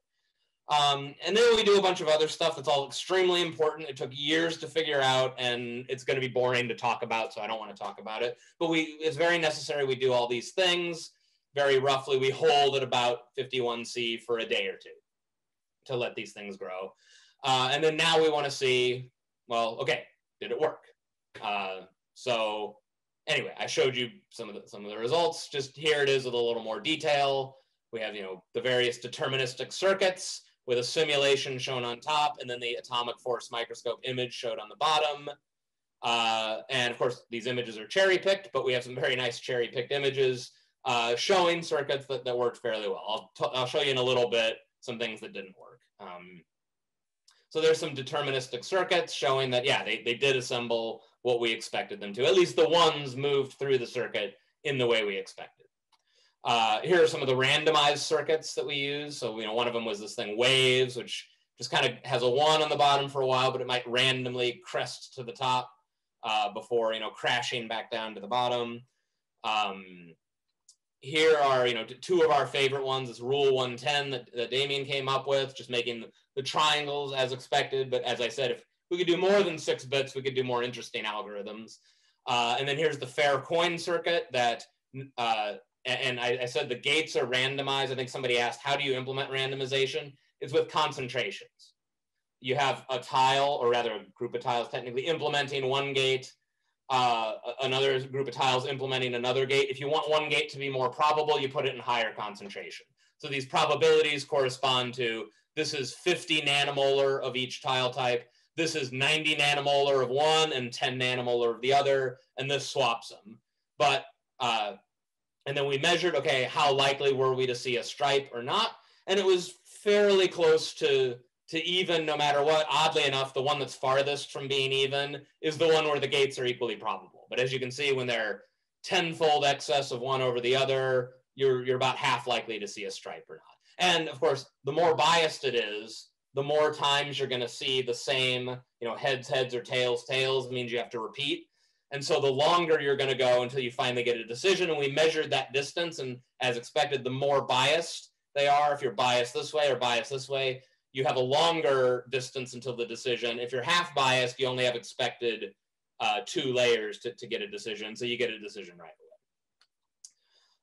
Um, and then we do a bunch of other stuff that's all extremely important. It took years to figure out, and it's going to be boring to talk about, so I don't want to talk about it. But we, it's very necessary we do all these things very roughly, we hold at about 51C for a day or two to let these things grow. Uh, and then now we want to see, well, okay, did it work? Uh, so anyway, I showed you some of the, some of the results. Just here it is with a little more detail. We have, you know, the various deterministic circuits with a simulation shown on top, and then the atomic force microscope image showed on the bottom. Uh, and of course, these images are cherry picked, but we have some very nice cherry picked images uh, showing circuits that, that worked fairly well. I'll, I'll show you in a little bit some things that didn't work. Um, so there's some deterministic circuits showing that, yeah, they, they did assemble what we expected them to. At least the ones moved through the circuit in the way we expected. Uh, here are some of the randomized circuits that we use. So, you know, one of them was this thing waves, which just kind of has a one on the bottom for a while, but it might randomly crest to the top uh, before, you know, crashing back down to the bottom. Um, here are, you know, two of our favorite ones. It's Rule 110 that, that Damien came up with, just making the triangles as expected. But as I said, if we could do more than six bits, we could do more interesting algorithms. Uh, and then here's the fair coin circuit that, uh, and I, I, said the gates are randomized. I think somebody asked, how do you implement randomization? It's with concentrations. You have a tile, or rather a group of tiles technically, implementing one gate, uh, another group of tiles implementing another gate. If you want one gate to be more probable, you put it in higher concentration. So these probabilities correspond to this is 50 nanomolar of each tile type. This is 90 nanomolar of one and 10 nanomolar of the other, and this swaps them. But, uh, and then we measured, okay, how likely were we to see a stripe or not? And it was fairly close to to even no matter what. Oddly enough, the one that's farthest from being even is the one where the gates are equally probable. But as you can see, when they're tenfold excess of one over the other, you're, you're about half likely to see a stripe or not. And of course, the more biased it is, the more times you're going to see the same, you know, heads, heads, or tails, tails means you have to repeat. And so the longer you're going to go until you finally get a decision. And we measured that distance. And as expected, the more biased they are, if you're biased this way or biased this way, you have a longer distance until the decision. If you're half biased, you only have expected uh, two layers to, to get a decision. So you get a decision right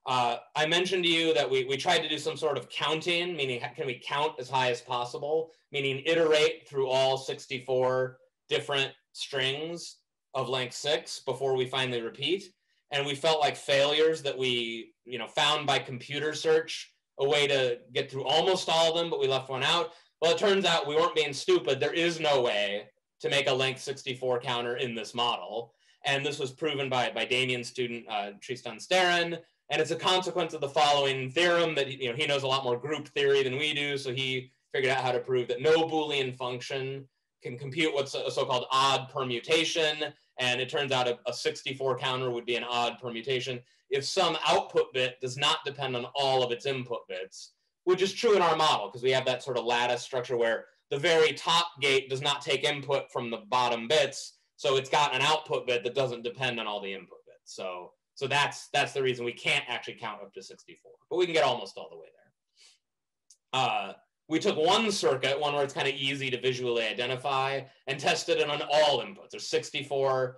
Uh, I mentioned to you that we, we tried to do some sort of counting, meaning can we count as high as possible, meaning iterate through all 64 different strings of length six before we finally repeat. And we felt like failures that we, you know, found by computer search a way to get through almost all of them, but we left one out. Well, it turns out we weren't being stupid. There is no way to make a length 64 counter in this model. And this was proven by, by Damien's student, uh, Tristan Stérin. And it's a consequence of the following theorem that you know, he knows a lot more group theory than we do. So he figured out how to prove that no Boolean function can compute what's a so-called odd permutation. And it turns out a, a 64 counter would be an odd permutation if some output bit does not depend on all of its input bits, which is true in our model because we have that sort of lattice structure where the very top gate does not take input from the bottom bits. So it's got an output bit that doesn't depend on all the input bits. So, so that's, that's the reason we can't actually count up to 64, but we can get almost all the way there. Uh, we took one circuit, one where it's kind of easy to visually identify, and tested it on all inputs. There's 64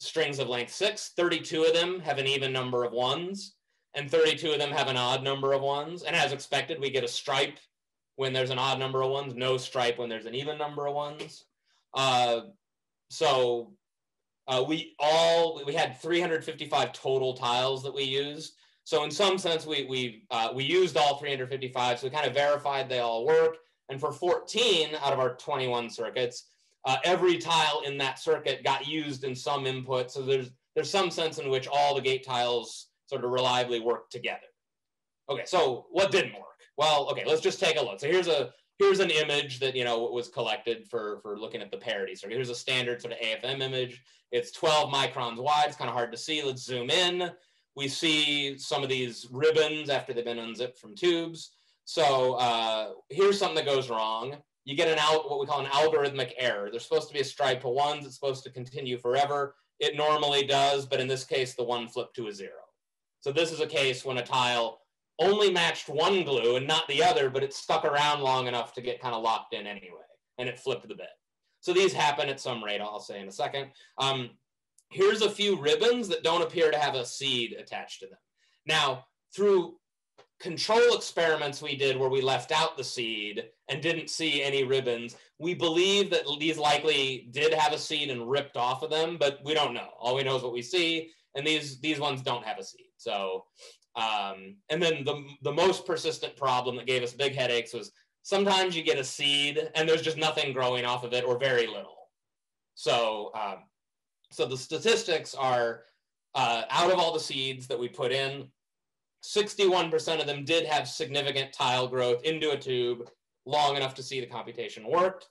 strings of length six, 32 of them have an even number of ones, and 32 of them have an odd number of ones. And as expected, we get a stripe when there's an odd number of ones, no stripe when there's an even number of ones. Uh, so uh, we all, we had 355 total tiles that we used. So in some sense, we, we, uh, we used all 355, so we kind of verified they all work. And for 14 out of our 21 circuits, uh, every tile in that circuit got used in some input. So there's, there's some sense in which all the gate tiles sort of reliably work together. Okay, so what didn't work? Well, okay, let's just take a look. So here's a here's an image that you know was collected for for looking at the parity. So here's a standard sort of AFM image. It's 12 microns wide. It's kind of hard to see. Let's zoom in we see some of these ribbons after they've been unzipped from tubes. So uh, here's something that goes wrong. You get an out what we call an algorithmic error. There's supposed to be a stripe to ones. It's supposed to continue forever. It normally does, but in this case, the one flipped to a zero. So this is a case when a tile only matched one glue and not the other, but it stuck around long enough to get kind of locked in anyway, and it flipped the bit. So these happen at some rate, I'll say in a second. Um, here's a few ribbons that don't appear to have a seed attached to them. Now, through control experiments we did where we left out the seed and didn't see any ribbons, we believe that these likely did have a seed and ripped off of them, but we don't know. All we know is what we see, and these these ones don't have a seed. So, um, and then the the most persistent problem that gave us big headaches was sometimes you get a seed and there's just nothing growing off of it or very little. So um, so the statistics are uh, out of all the seeds that we put in, 61% of them did have significant tile growth into a tube long enough to see the computation worked.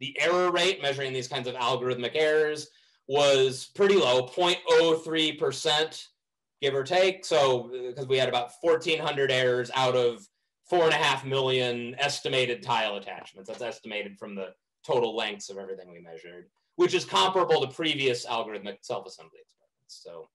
The error rate, measuring these kinds of algorithmic errors, was pretty low, 0.03%, give or take. So, uh, because we had about 1,400 errors out of four and a half million estimated tile attachments. That's estimated from the total lengths of everything we measured which is comparable to previous algorithmic self-assembly experiments. So,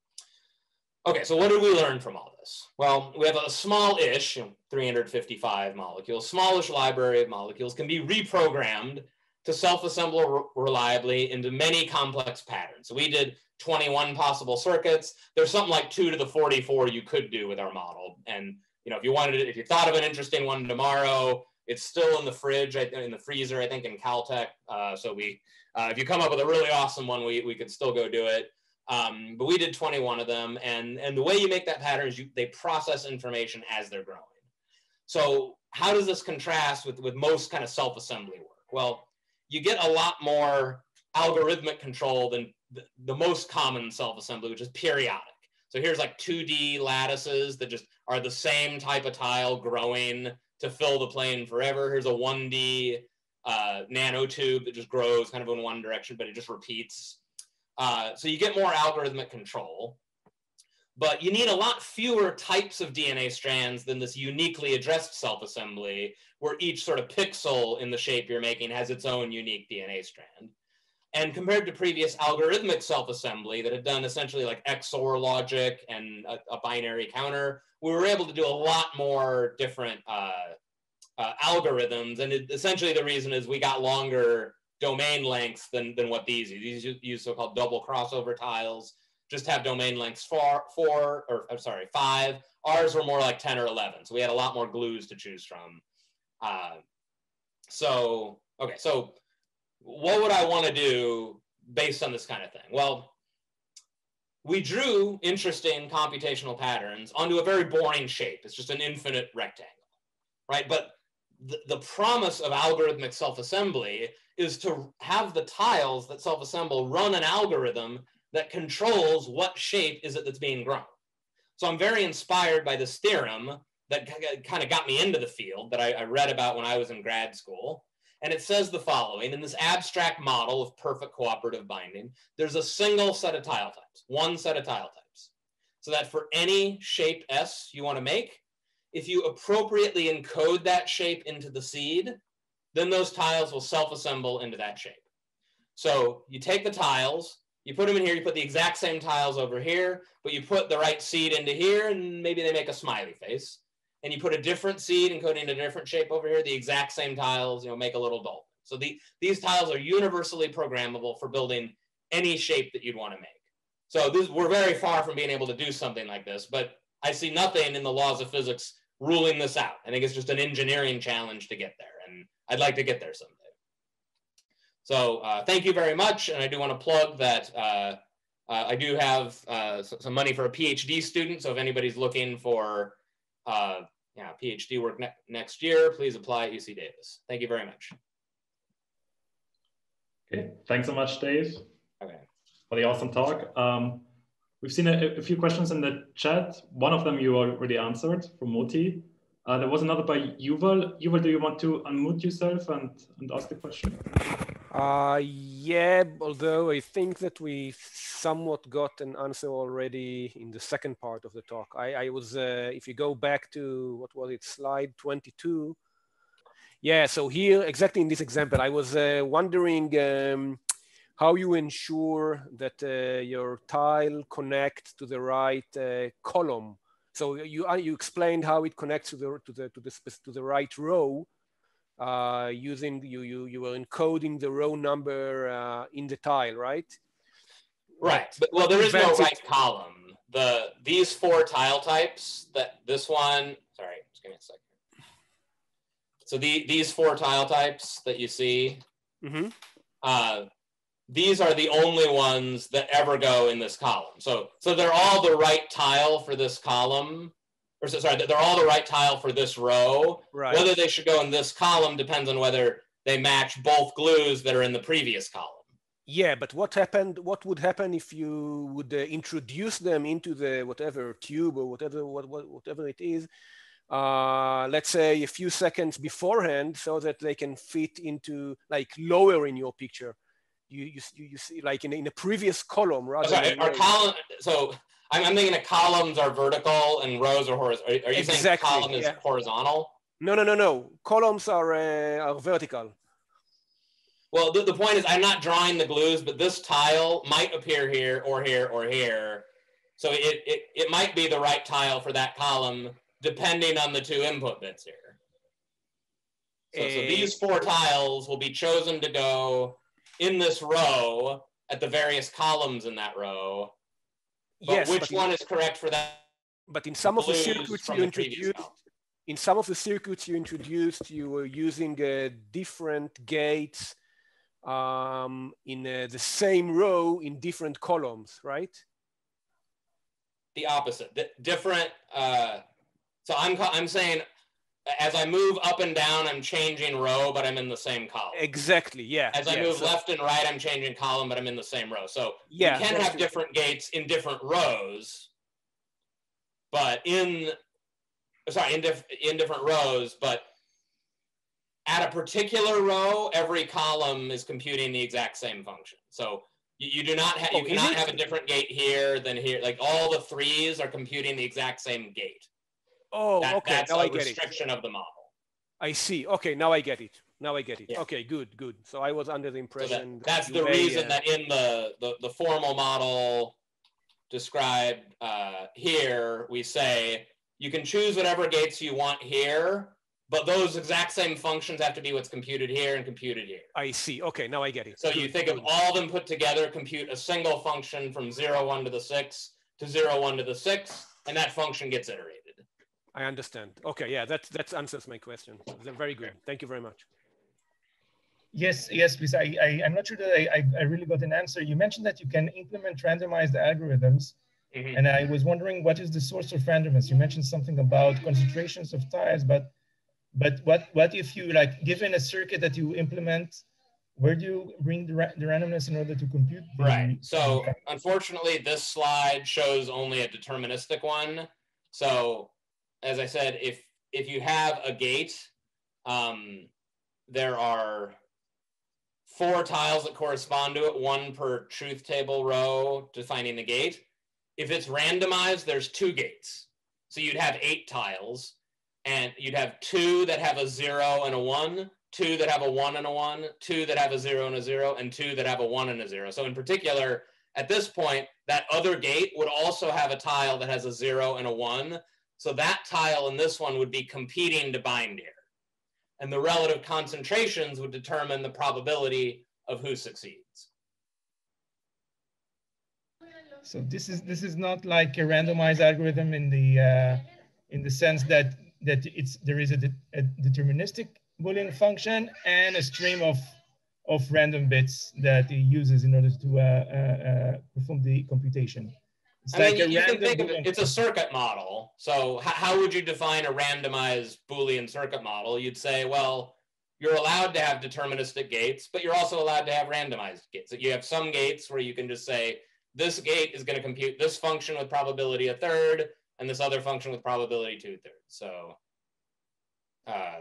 okay, so what did we learn from all this? Well, we have a small-ish, 355 molecules, smallish library of molecules can be reprogrammed to self-assemble reliably into many complex patterns. We did 21 possible circuits. There's something like two to the 44 you could do with our model. And you know, if you wanted if you thought of an interesting one tomorrow, it's still in the fridge, in the freezer, I think in Caltech. Uh, so we uh, if you come up with a really awesome one, we, we could still go do it. Um, but we did 21 of them. And, and the way you make that pattern is you, they process information as they're growing. So how does this contrast with, with most kind of self-assembly work? Well, you get a lot more algorithmic control than the, the most common self-assembly, which is periodic. So here's like 2D lattices that just are the same type of tile growing to fill the plane forever. Here's a 1D uh, nanotube that just grows kind of in one direction, but it just repeats. Uh, so you get more algorithmic control, but you need a lot fewer types of DNA strands than this uniquely addressed self-assembly, where each sort of pixel in the shape you're making has its own unique DNA strand. And compared to previous algorithmic self-assembly that had done essentially like XOR logic and a, a, binary counter, we were able to do a lot more different uh, uh, algorithms. And it, essentially the reason is we got longer domain lengths than, than what these use. These use so-called double crossover tiles. Just have domain lengths four, four or I'm sorry, five. Ours were more like 10 or 11. So we had a lot more glues to choose from. Uh, so, okay, so what would I want to do based on this kind of thing? Well, we drew interesting computational patterns onto a very boring shape. It's just an infinite rectangle, right? But the, the promise of algorithmic self-assembly is to have the tiles that self-assemble run an algorithm that controls what shape is it that's being grown. So I'm very inspired by this theorem that kind of got me into the field that I, I read about when I was in grad school. And it says the following, in this abstract model of perfect cooperative binding, there's a single set of tile types, one set of tile types. So that for any shape S you want to make, if you appropriately encode that shape into the seed, then those tiles will self-assemble into that shape. So you take the tiles, you put them in here, you put the exact same tiles over here, but you put the right seed into here and maybe they make a smiley face. And you put a different seed encoding a different shape over here, the exact same tiles, you know, make a little dolphin. So the, these tiles are universally programmable for building any shape that you'd want to make. So this, we're very far from being able to do something like this, but I see nothing in the laws of physics ruling this out. I think it's just an engineering challenge to get there, and I'd like to get there someday. So uh, thank you very much, and I do want to plug that uh, uh, I do have uh, some money for a PhD student. So if anybody's looking for uh, yeah, PhD work ne next year, please apply at UC Davis. Thank you very much.
Okay, thanks so much, Dave.
Okay.
For the awesome talk. Um, We've seen a, a, few questions in the chat. One of them you already answered from Moti. Uh, there was another by Yuval. Yuval, do you want to unmute yourself and, and ask the question?
Uh, yeah, although I think that we somewhat got an answer already in the second part of the talk. I, I was, uh, if you go back to, what was it, slide 22. Yeah, so here, exactly in this example, I was uh, wondering, um, how you ensure that uh, your tile connects to the right uh, column. So you uh, you explained how it connects to the to the to the to the right row uh, using you you you were encoding the row number uh, in the tile, right?
Right. But, well, there is no right column. The these four tile types that this one. Sorry, just give me a second. So the these four tile types that you see. Mm -hmm. uh, these are the only ones that ever go in this column. So, so they're all the right tile for this column, or sorry, they're all the right tile for this row. Right. Whether they should go in this column depends on whether they match both glues that are in the previous column.
Yeah, but what happened? What would happen if you would uh, introduce them into the whatever tube or whatever what, what, whatever it is? Uh, let's say a few seconds beforehand, so that they can fit into like lower in your picture you you, you see like in, in a previous column rather
Sorry,
than
our column so I'm, I'm thinking the columns are vertical and rows are horizontal. Are, are you exactly, saying column is yeah. horizontal?
No, no, no, no. Columns are uh, are vertical.
Well, the, the point is I'm not drawing the glues, but this tile might appear here or here or here. So it, it, it might be the right tile for that column depending on the two input bits here. So, so these four tiles will be chosen to go in this row at the various columns in that row. But yes, which one in, is correct for that?
But in some of the circuits you introduced, in some of the circuits you introduced, you were using uh, different gates um, in uh, the same row in different columns, right?
The opposite, the different. Uh, so I'm I'm saying as I move up and down, I'm changing row, but I'm in the same column.
Exactly. Yeah.
As I
yeah,
move
so,
left and right, I'm changing column, but I'm in the same row. So yeah, you can have true. different gates in different rows, but in sorry in, diff, in different rows, but at a particular row, every column is computing the exact same function. So you, you do not have you oh, cannot have a different gate here than here. Like all the threes are computing the exact same gate.
Oh, that, okay.
That's now a I get restriction it. of the model.
I see. Okay, now I get it. Now I get it. Yeah. Okay, good, good. So I was under the impression
so that, that's the may, reason uh, that in the, the the formal model described uh, here, we say you can choose whatever gates you want here, but those exact same functions have to be what's computed here and computed here.
I see. Okay, now I get it.
So you think of all of them put together, compute a single function from zero, one to the six to zero, one to the six, and that function gets iterated.
I understand. Okay, yeah, that, that answers my question. Very good. Thank you very much.
Yes, yes, please. I, I, am not sure that I, I, really got an answer. You mentioned that you can implement randomized algorithms. Mm -hmm. And I was wondering, what is the source of randomness? You mentioned something about concentrations of tiles, but but what, what if you like, given a circuit that you implement, where do you bring the, ra the randomness in order to compute?
Right. So unfortunately, this slide shows only a deterministic one. So as I said, if if you have a gate, um, there are four tiles that correspond to it, one per truth table row defining the gate. If it's randomized, there's two gates. So you'd have eight tiles and you'd have two that have a zero and a one, two that have a one and a one, two that have a zero and a zero, and two that have a one and a zero. So in particular, at this point, that other gate would also have a tile that has a zero and a one. So that tile and this one would be competing to bind here. And the relative concentrations would determine the probability of who succeeds.
So this is this is not like a randomized algorithm in the uh, in the sense that that it's there is a, de a deterministic Boolean function and a stream of of random bits that it uses in order to uh, uh, uh, perform the computation.
It's I like mean, you can think of it, it's a circuit model. So how would you define a randomized Boolean circuit model? You'd say, well, you're allowed to have deterministic gates, but you're also allowed to have randomized gates. You have some gates where you can just say, this gate is going to compute this function with probability a third, and this other function with probability two thirds. So uh,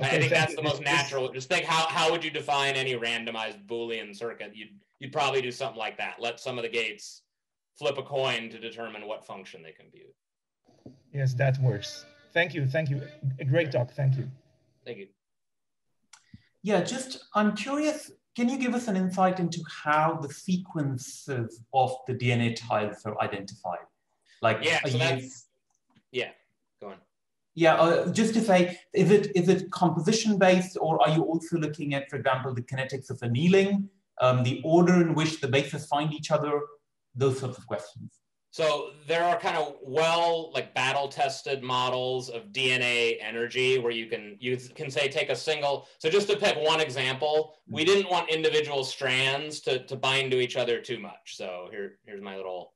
okay, I think that's the most natural. Just think how, how would you define any randomized Boolean circuit? You'd, you'd probably do something like that. Let some of the gates flip a coin to determine what function they compute.
Yes, that works. Thank you. Thank you. A great talk. Thank you.
Thank you.
Yeah, just I'm curious, can you give us an insight into how the sequences of the DNA tiles are identified?
Like, yeah, so that's, yeah, go on.
Yeah, uh, just to say, is it is it composition based, or are you also looking at, for example, the kinetics of annealing, um, the order in which the bases find each other, those sorts of questions?
So there are kind of well like battle tested models of DNA energy where you can you can say take a single so just to pick one example we mm-hmm. didn't want individual strands to, to bind to each other too much so here here's my little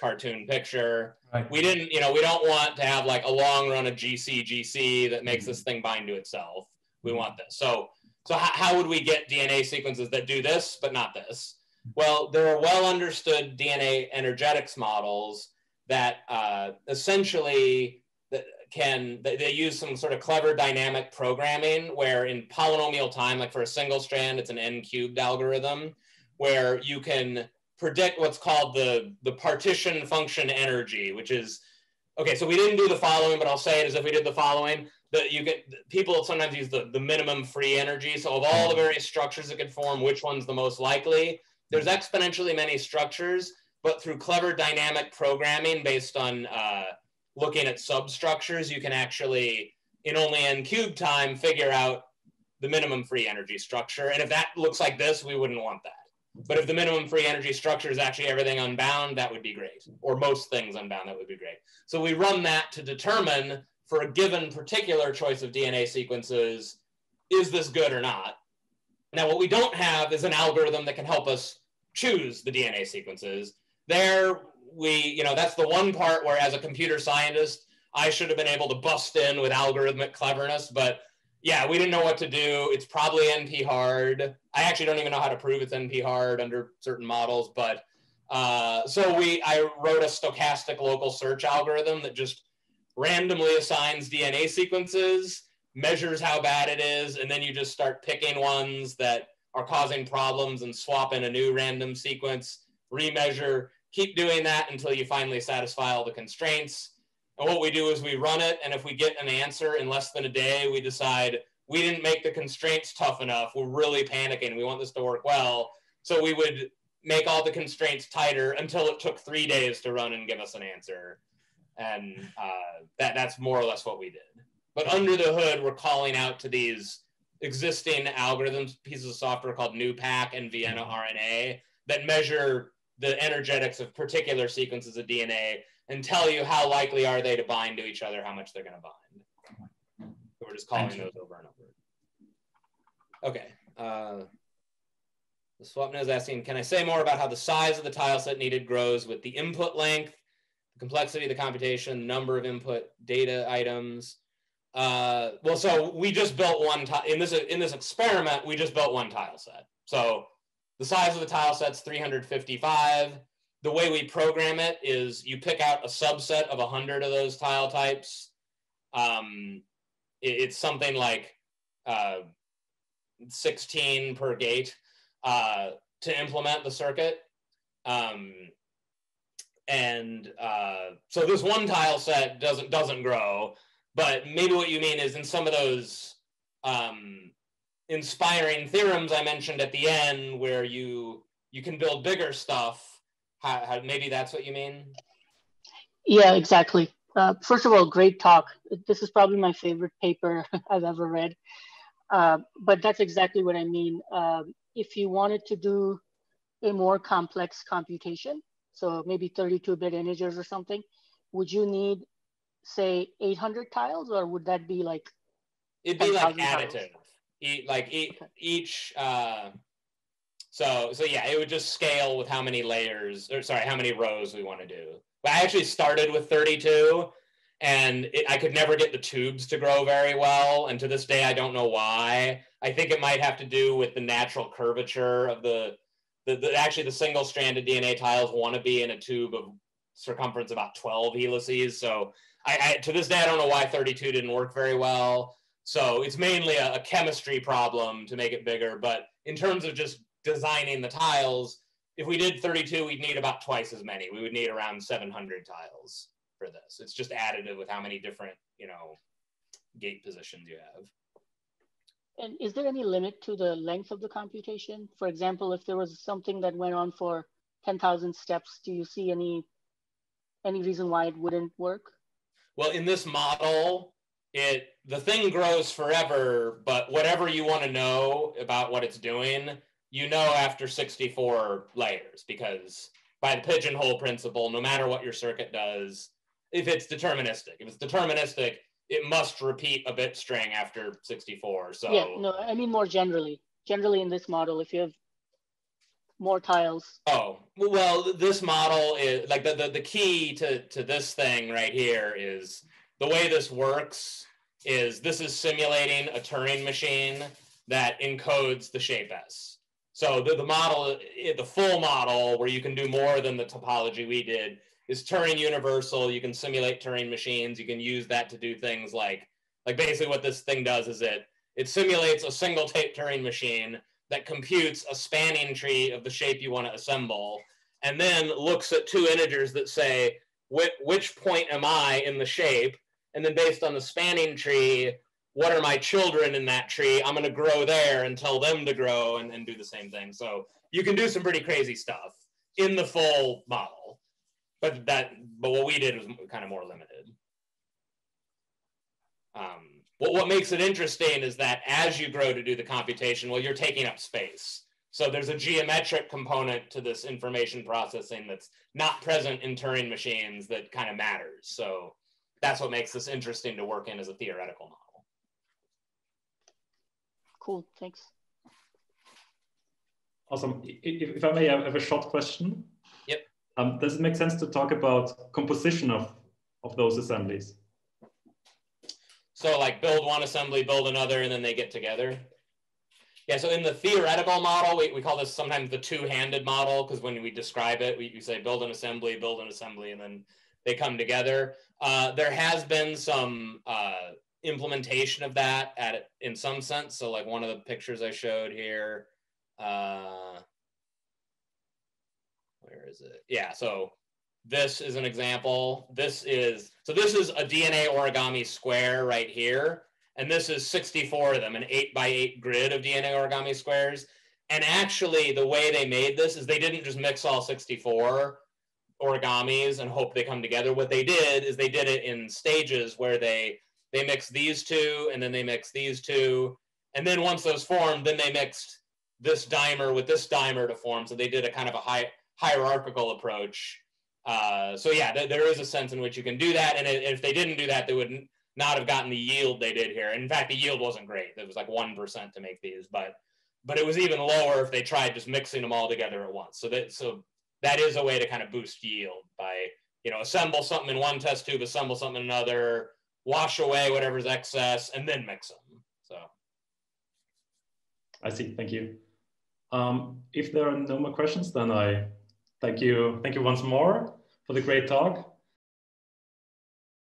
cartoon picture. Right. We didn't, you know, we don't want to have like a long run of GC GC that makes mm-hmm. this thing bind to itself. We mm-hmm. want this. So, so how, how would we get DNA sequences that do this but not this? Well, there are well understood DNA energetics models that uh, essentially can they, use some sort of clever dynamic programming where in polynomial time, like for a single strand, it's an n cubed algorithm where you can predict what's called the, the partition function energy, which is, okay, so we didn't do the following, but I'll say it as if we did the following. That you get people sometimes use the, the minimum free energy. So of all the various structures that could form, which one's the most likely? There's exponentially many structures, but through clever dynamic programming based on uh, looking at substructures, you can actually, in only n cubed time, figure out the minimum free energy structure. And if that looks like this, we wouldn't want that. But if the minimum free energy structure is actually everything unbound, that would be great. Or most things unbound, that would be great. So we run that to determine for a given particular choice of DNA sequences, is this good or not? Now, what we don't have is an algorithm that can help us choose the DNA sequences. There, we, you know, that's the one part where as a computer scientist, I should have been able to bust in with algorithmic cleverness, but yeah, we didn't know what to do. It's probably NP hard. I actually don't even know how to prove it's NP hard under certain models, but uh, so we I wrote a stochastic local search algorithm that just randomly assigns DNA sequences, measures how bad it is, and then you just start picking ones that are causing problems and swap in a new random sequence, remeasure, keep doing that until you finally satisfy all the constraints. And what we do is we run it, and if we get an answer in less than a day, we decide we didn't make the constraints tough enough. We're really panicking. We want this to work well. So we would make all the constraints tighter until it took three days to run and give us an answer. And uh, that, that's more or less what we did. But under the hood, we're calling out to these existing algorithms, pieces of software called NuPack and Vienna RNA that measure the energetics of particular sequences of DNA and tell you how likely are they to bind to each other, how much they're going to bind. So we're just calling those over and over. Okay. Uh, the Swapna is asking, can I say more about how the size of the tile set needed grows with the input length, the complexity of the computation, the number of input data items? Uh, well, so we just built one tile in this in this experiment. We just built one tile set. So the size of the tile set's 355. The way we program it is you pick out a subset of 100 of those tile types. Um, it, it's something like uh, 16 per gate uh, to implement the circuit. Um, and uh, so this one tile set doesn't doesn't grow, but maybe what you mean is in some of those um, inspiring theorems I mentioned at the end, where you you can build bigger stuff. How, how, maybe that's what you mean.
Yeah, exactly. Uh, first of all, great talk. This is probably my favorite paper [laughs] I've ever read. Uh, but that's exactly what I mean. Um, if you wanted to do a more complex computation, so maybe 32-bit integers or something, would you need, say, 800 tiles, or would that be like?
It'd be like additive e- like e- okay. each uh, so so yeah it would just scale with how many layers or sorry how many rows we want to do but i actually started with 32 and it, i could never get the tubes to grow very well and to this day i don't know why i think it might have to do with the natural curvature of the the, the actually the single stranded dna tiles want to be in a tube of circumference about 12 helices so I, I to this day i don't know why 32 didn't work very well so it's mainly a, a, chemistry problem to make it bigger. But in terms of just designing the tiles, if we did 32, we'd need about twice as many. We would need around 700 tiles for this. It's just additive with how many different, you know, gate positions you have.
And is there any limit to the length of the computation? For example, if there was something that went on for 10,000 steps, do you see any any reason why it wouldn't work?
Well, in this model, it the thing grows forever, but whatever you want to know about what it's doing, you know after 64 layers because by the pigeonhole principle, no matter what your circuit does, if it's deterministic, if it's deterministic, it must repeat a bit string after 64. So
yeah, no, I mean more generally. Generally in this model, if you have more tiles.
Oh, well, this model is like the, the, the key to, to this thing right here is the way this works is this is simulating a Turing machine that encodes the shape S. So the, the model, the full model where you can do more than the topology we did is Turing universal. You can simulate Turing machines. You can use that to do things like, like basically what this thing does is it, it simulates a single tape Turing machine that computes a spanning tree of the shape you want to assemble, and then looks at two integers that say, which, point am I in the shape? and then based on the spanning tree what are my children in that tree? I'm going to grow there and tell them to grow and, and do the same thing. So you can do some pretty crazy stuff in the full model but that but what we did was kind of more limited. Um, what, what makes it interesting is that as you grow to do the computation well you're taking up space so there's a geometric component to this information processing that's not present in Turing machines that kind of matters. So that's what makes this interesting to work in as a theoretical model.
Cool, thanks.
Awesome. If, if I may, I have a short question.
Yep.
Um, does it make sense to talk about composition of, of those assemblies?
So like build one assembly, build another, and then they get together? Yeah, so in the theoretical model, we, we call this sometimes the two-handed model because when we describe it, we, we say build an assembly, build an assembly, and then they come together. Uh, there has been some uh, implementation of that at in some sense. So like one of the pictures I showed here, uh, where is it? Yeah, so this is an example. This is, so this is a DNA origami square right here. And this is 64 of them, an eight by eight grid of DNA origami squares. And actually the way they made this is they didn't just mix all 64 origamis and hope they come together. What they did is they did it in stages where they they mixed these two, and then they mix these two, and then once those formed, then they mixed this dimer with this dimer to form. So they did a kind of a high hierarchical approach. Uh, so yeah, th- there is a sense in which you can do that, and if they didn't do that, they would not have gotten the yield they did here. in fact, the yield wasn't great. It was like one percent to make these, but but it was even lower if they tried just mixing them all together at once. So that so that is a way to kind of boost yield by you know assemble something in one test tube, assemble something in another, wash away whatever's excess, and then mix them. So
I see. Thank you. Um, if there are no more questions, then I thank you. Thank you once more for the great talk.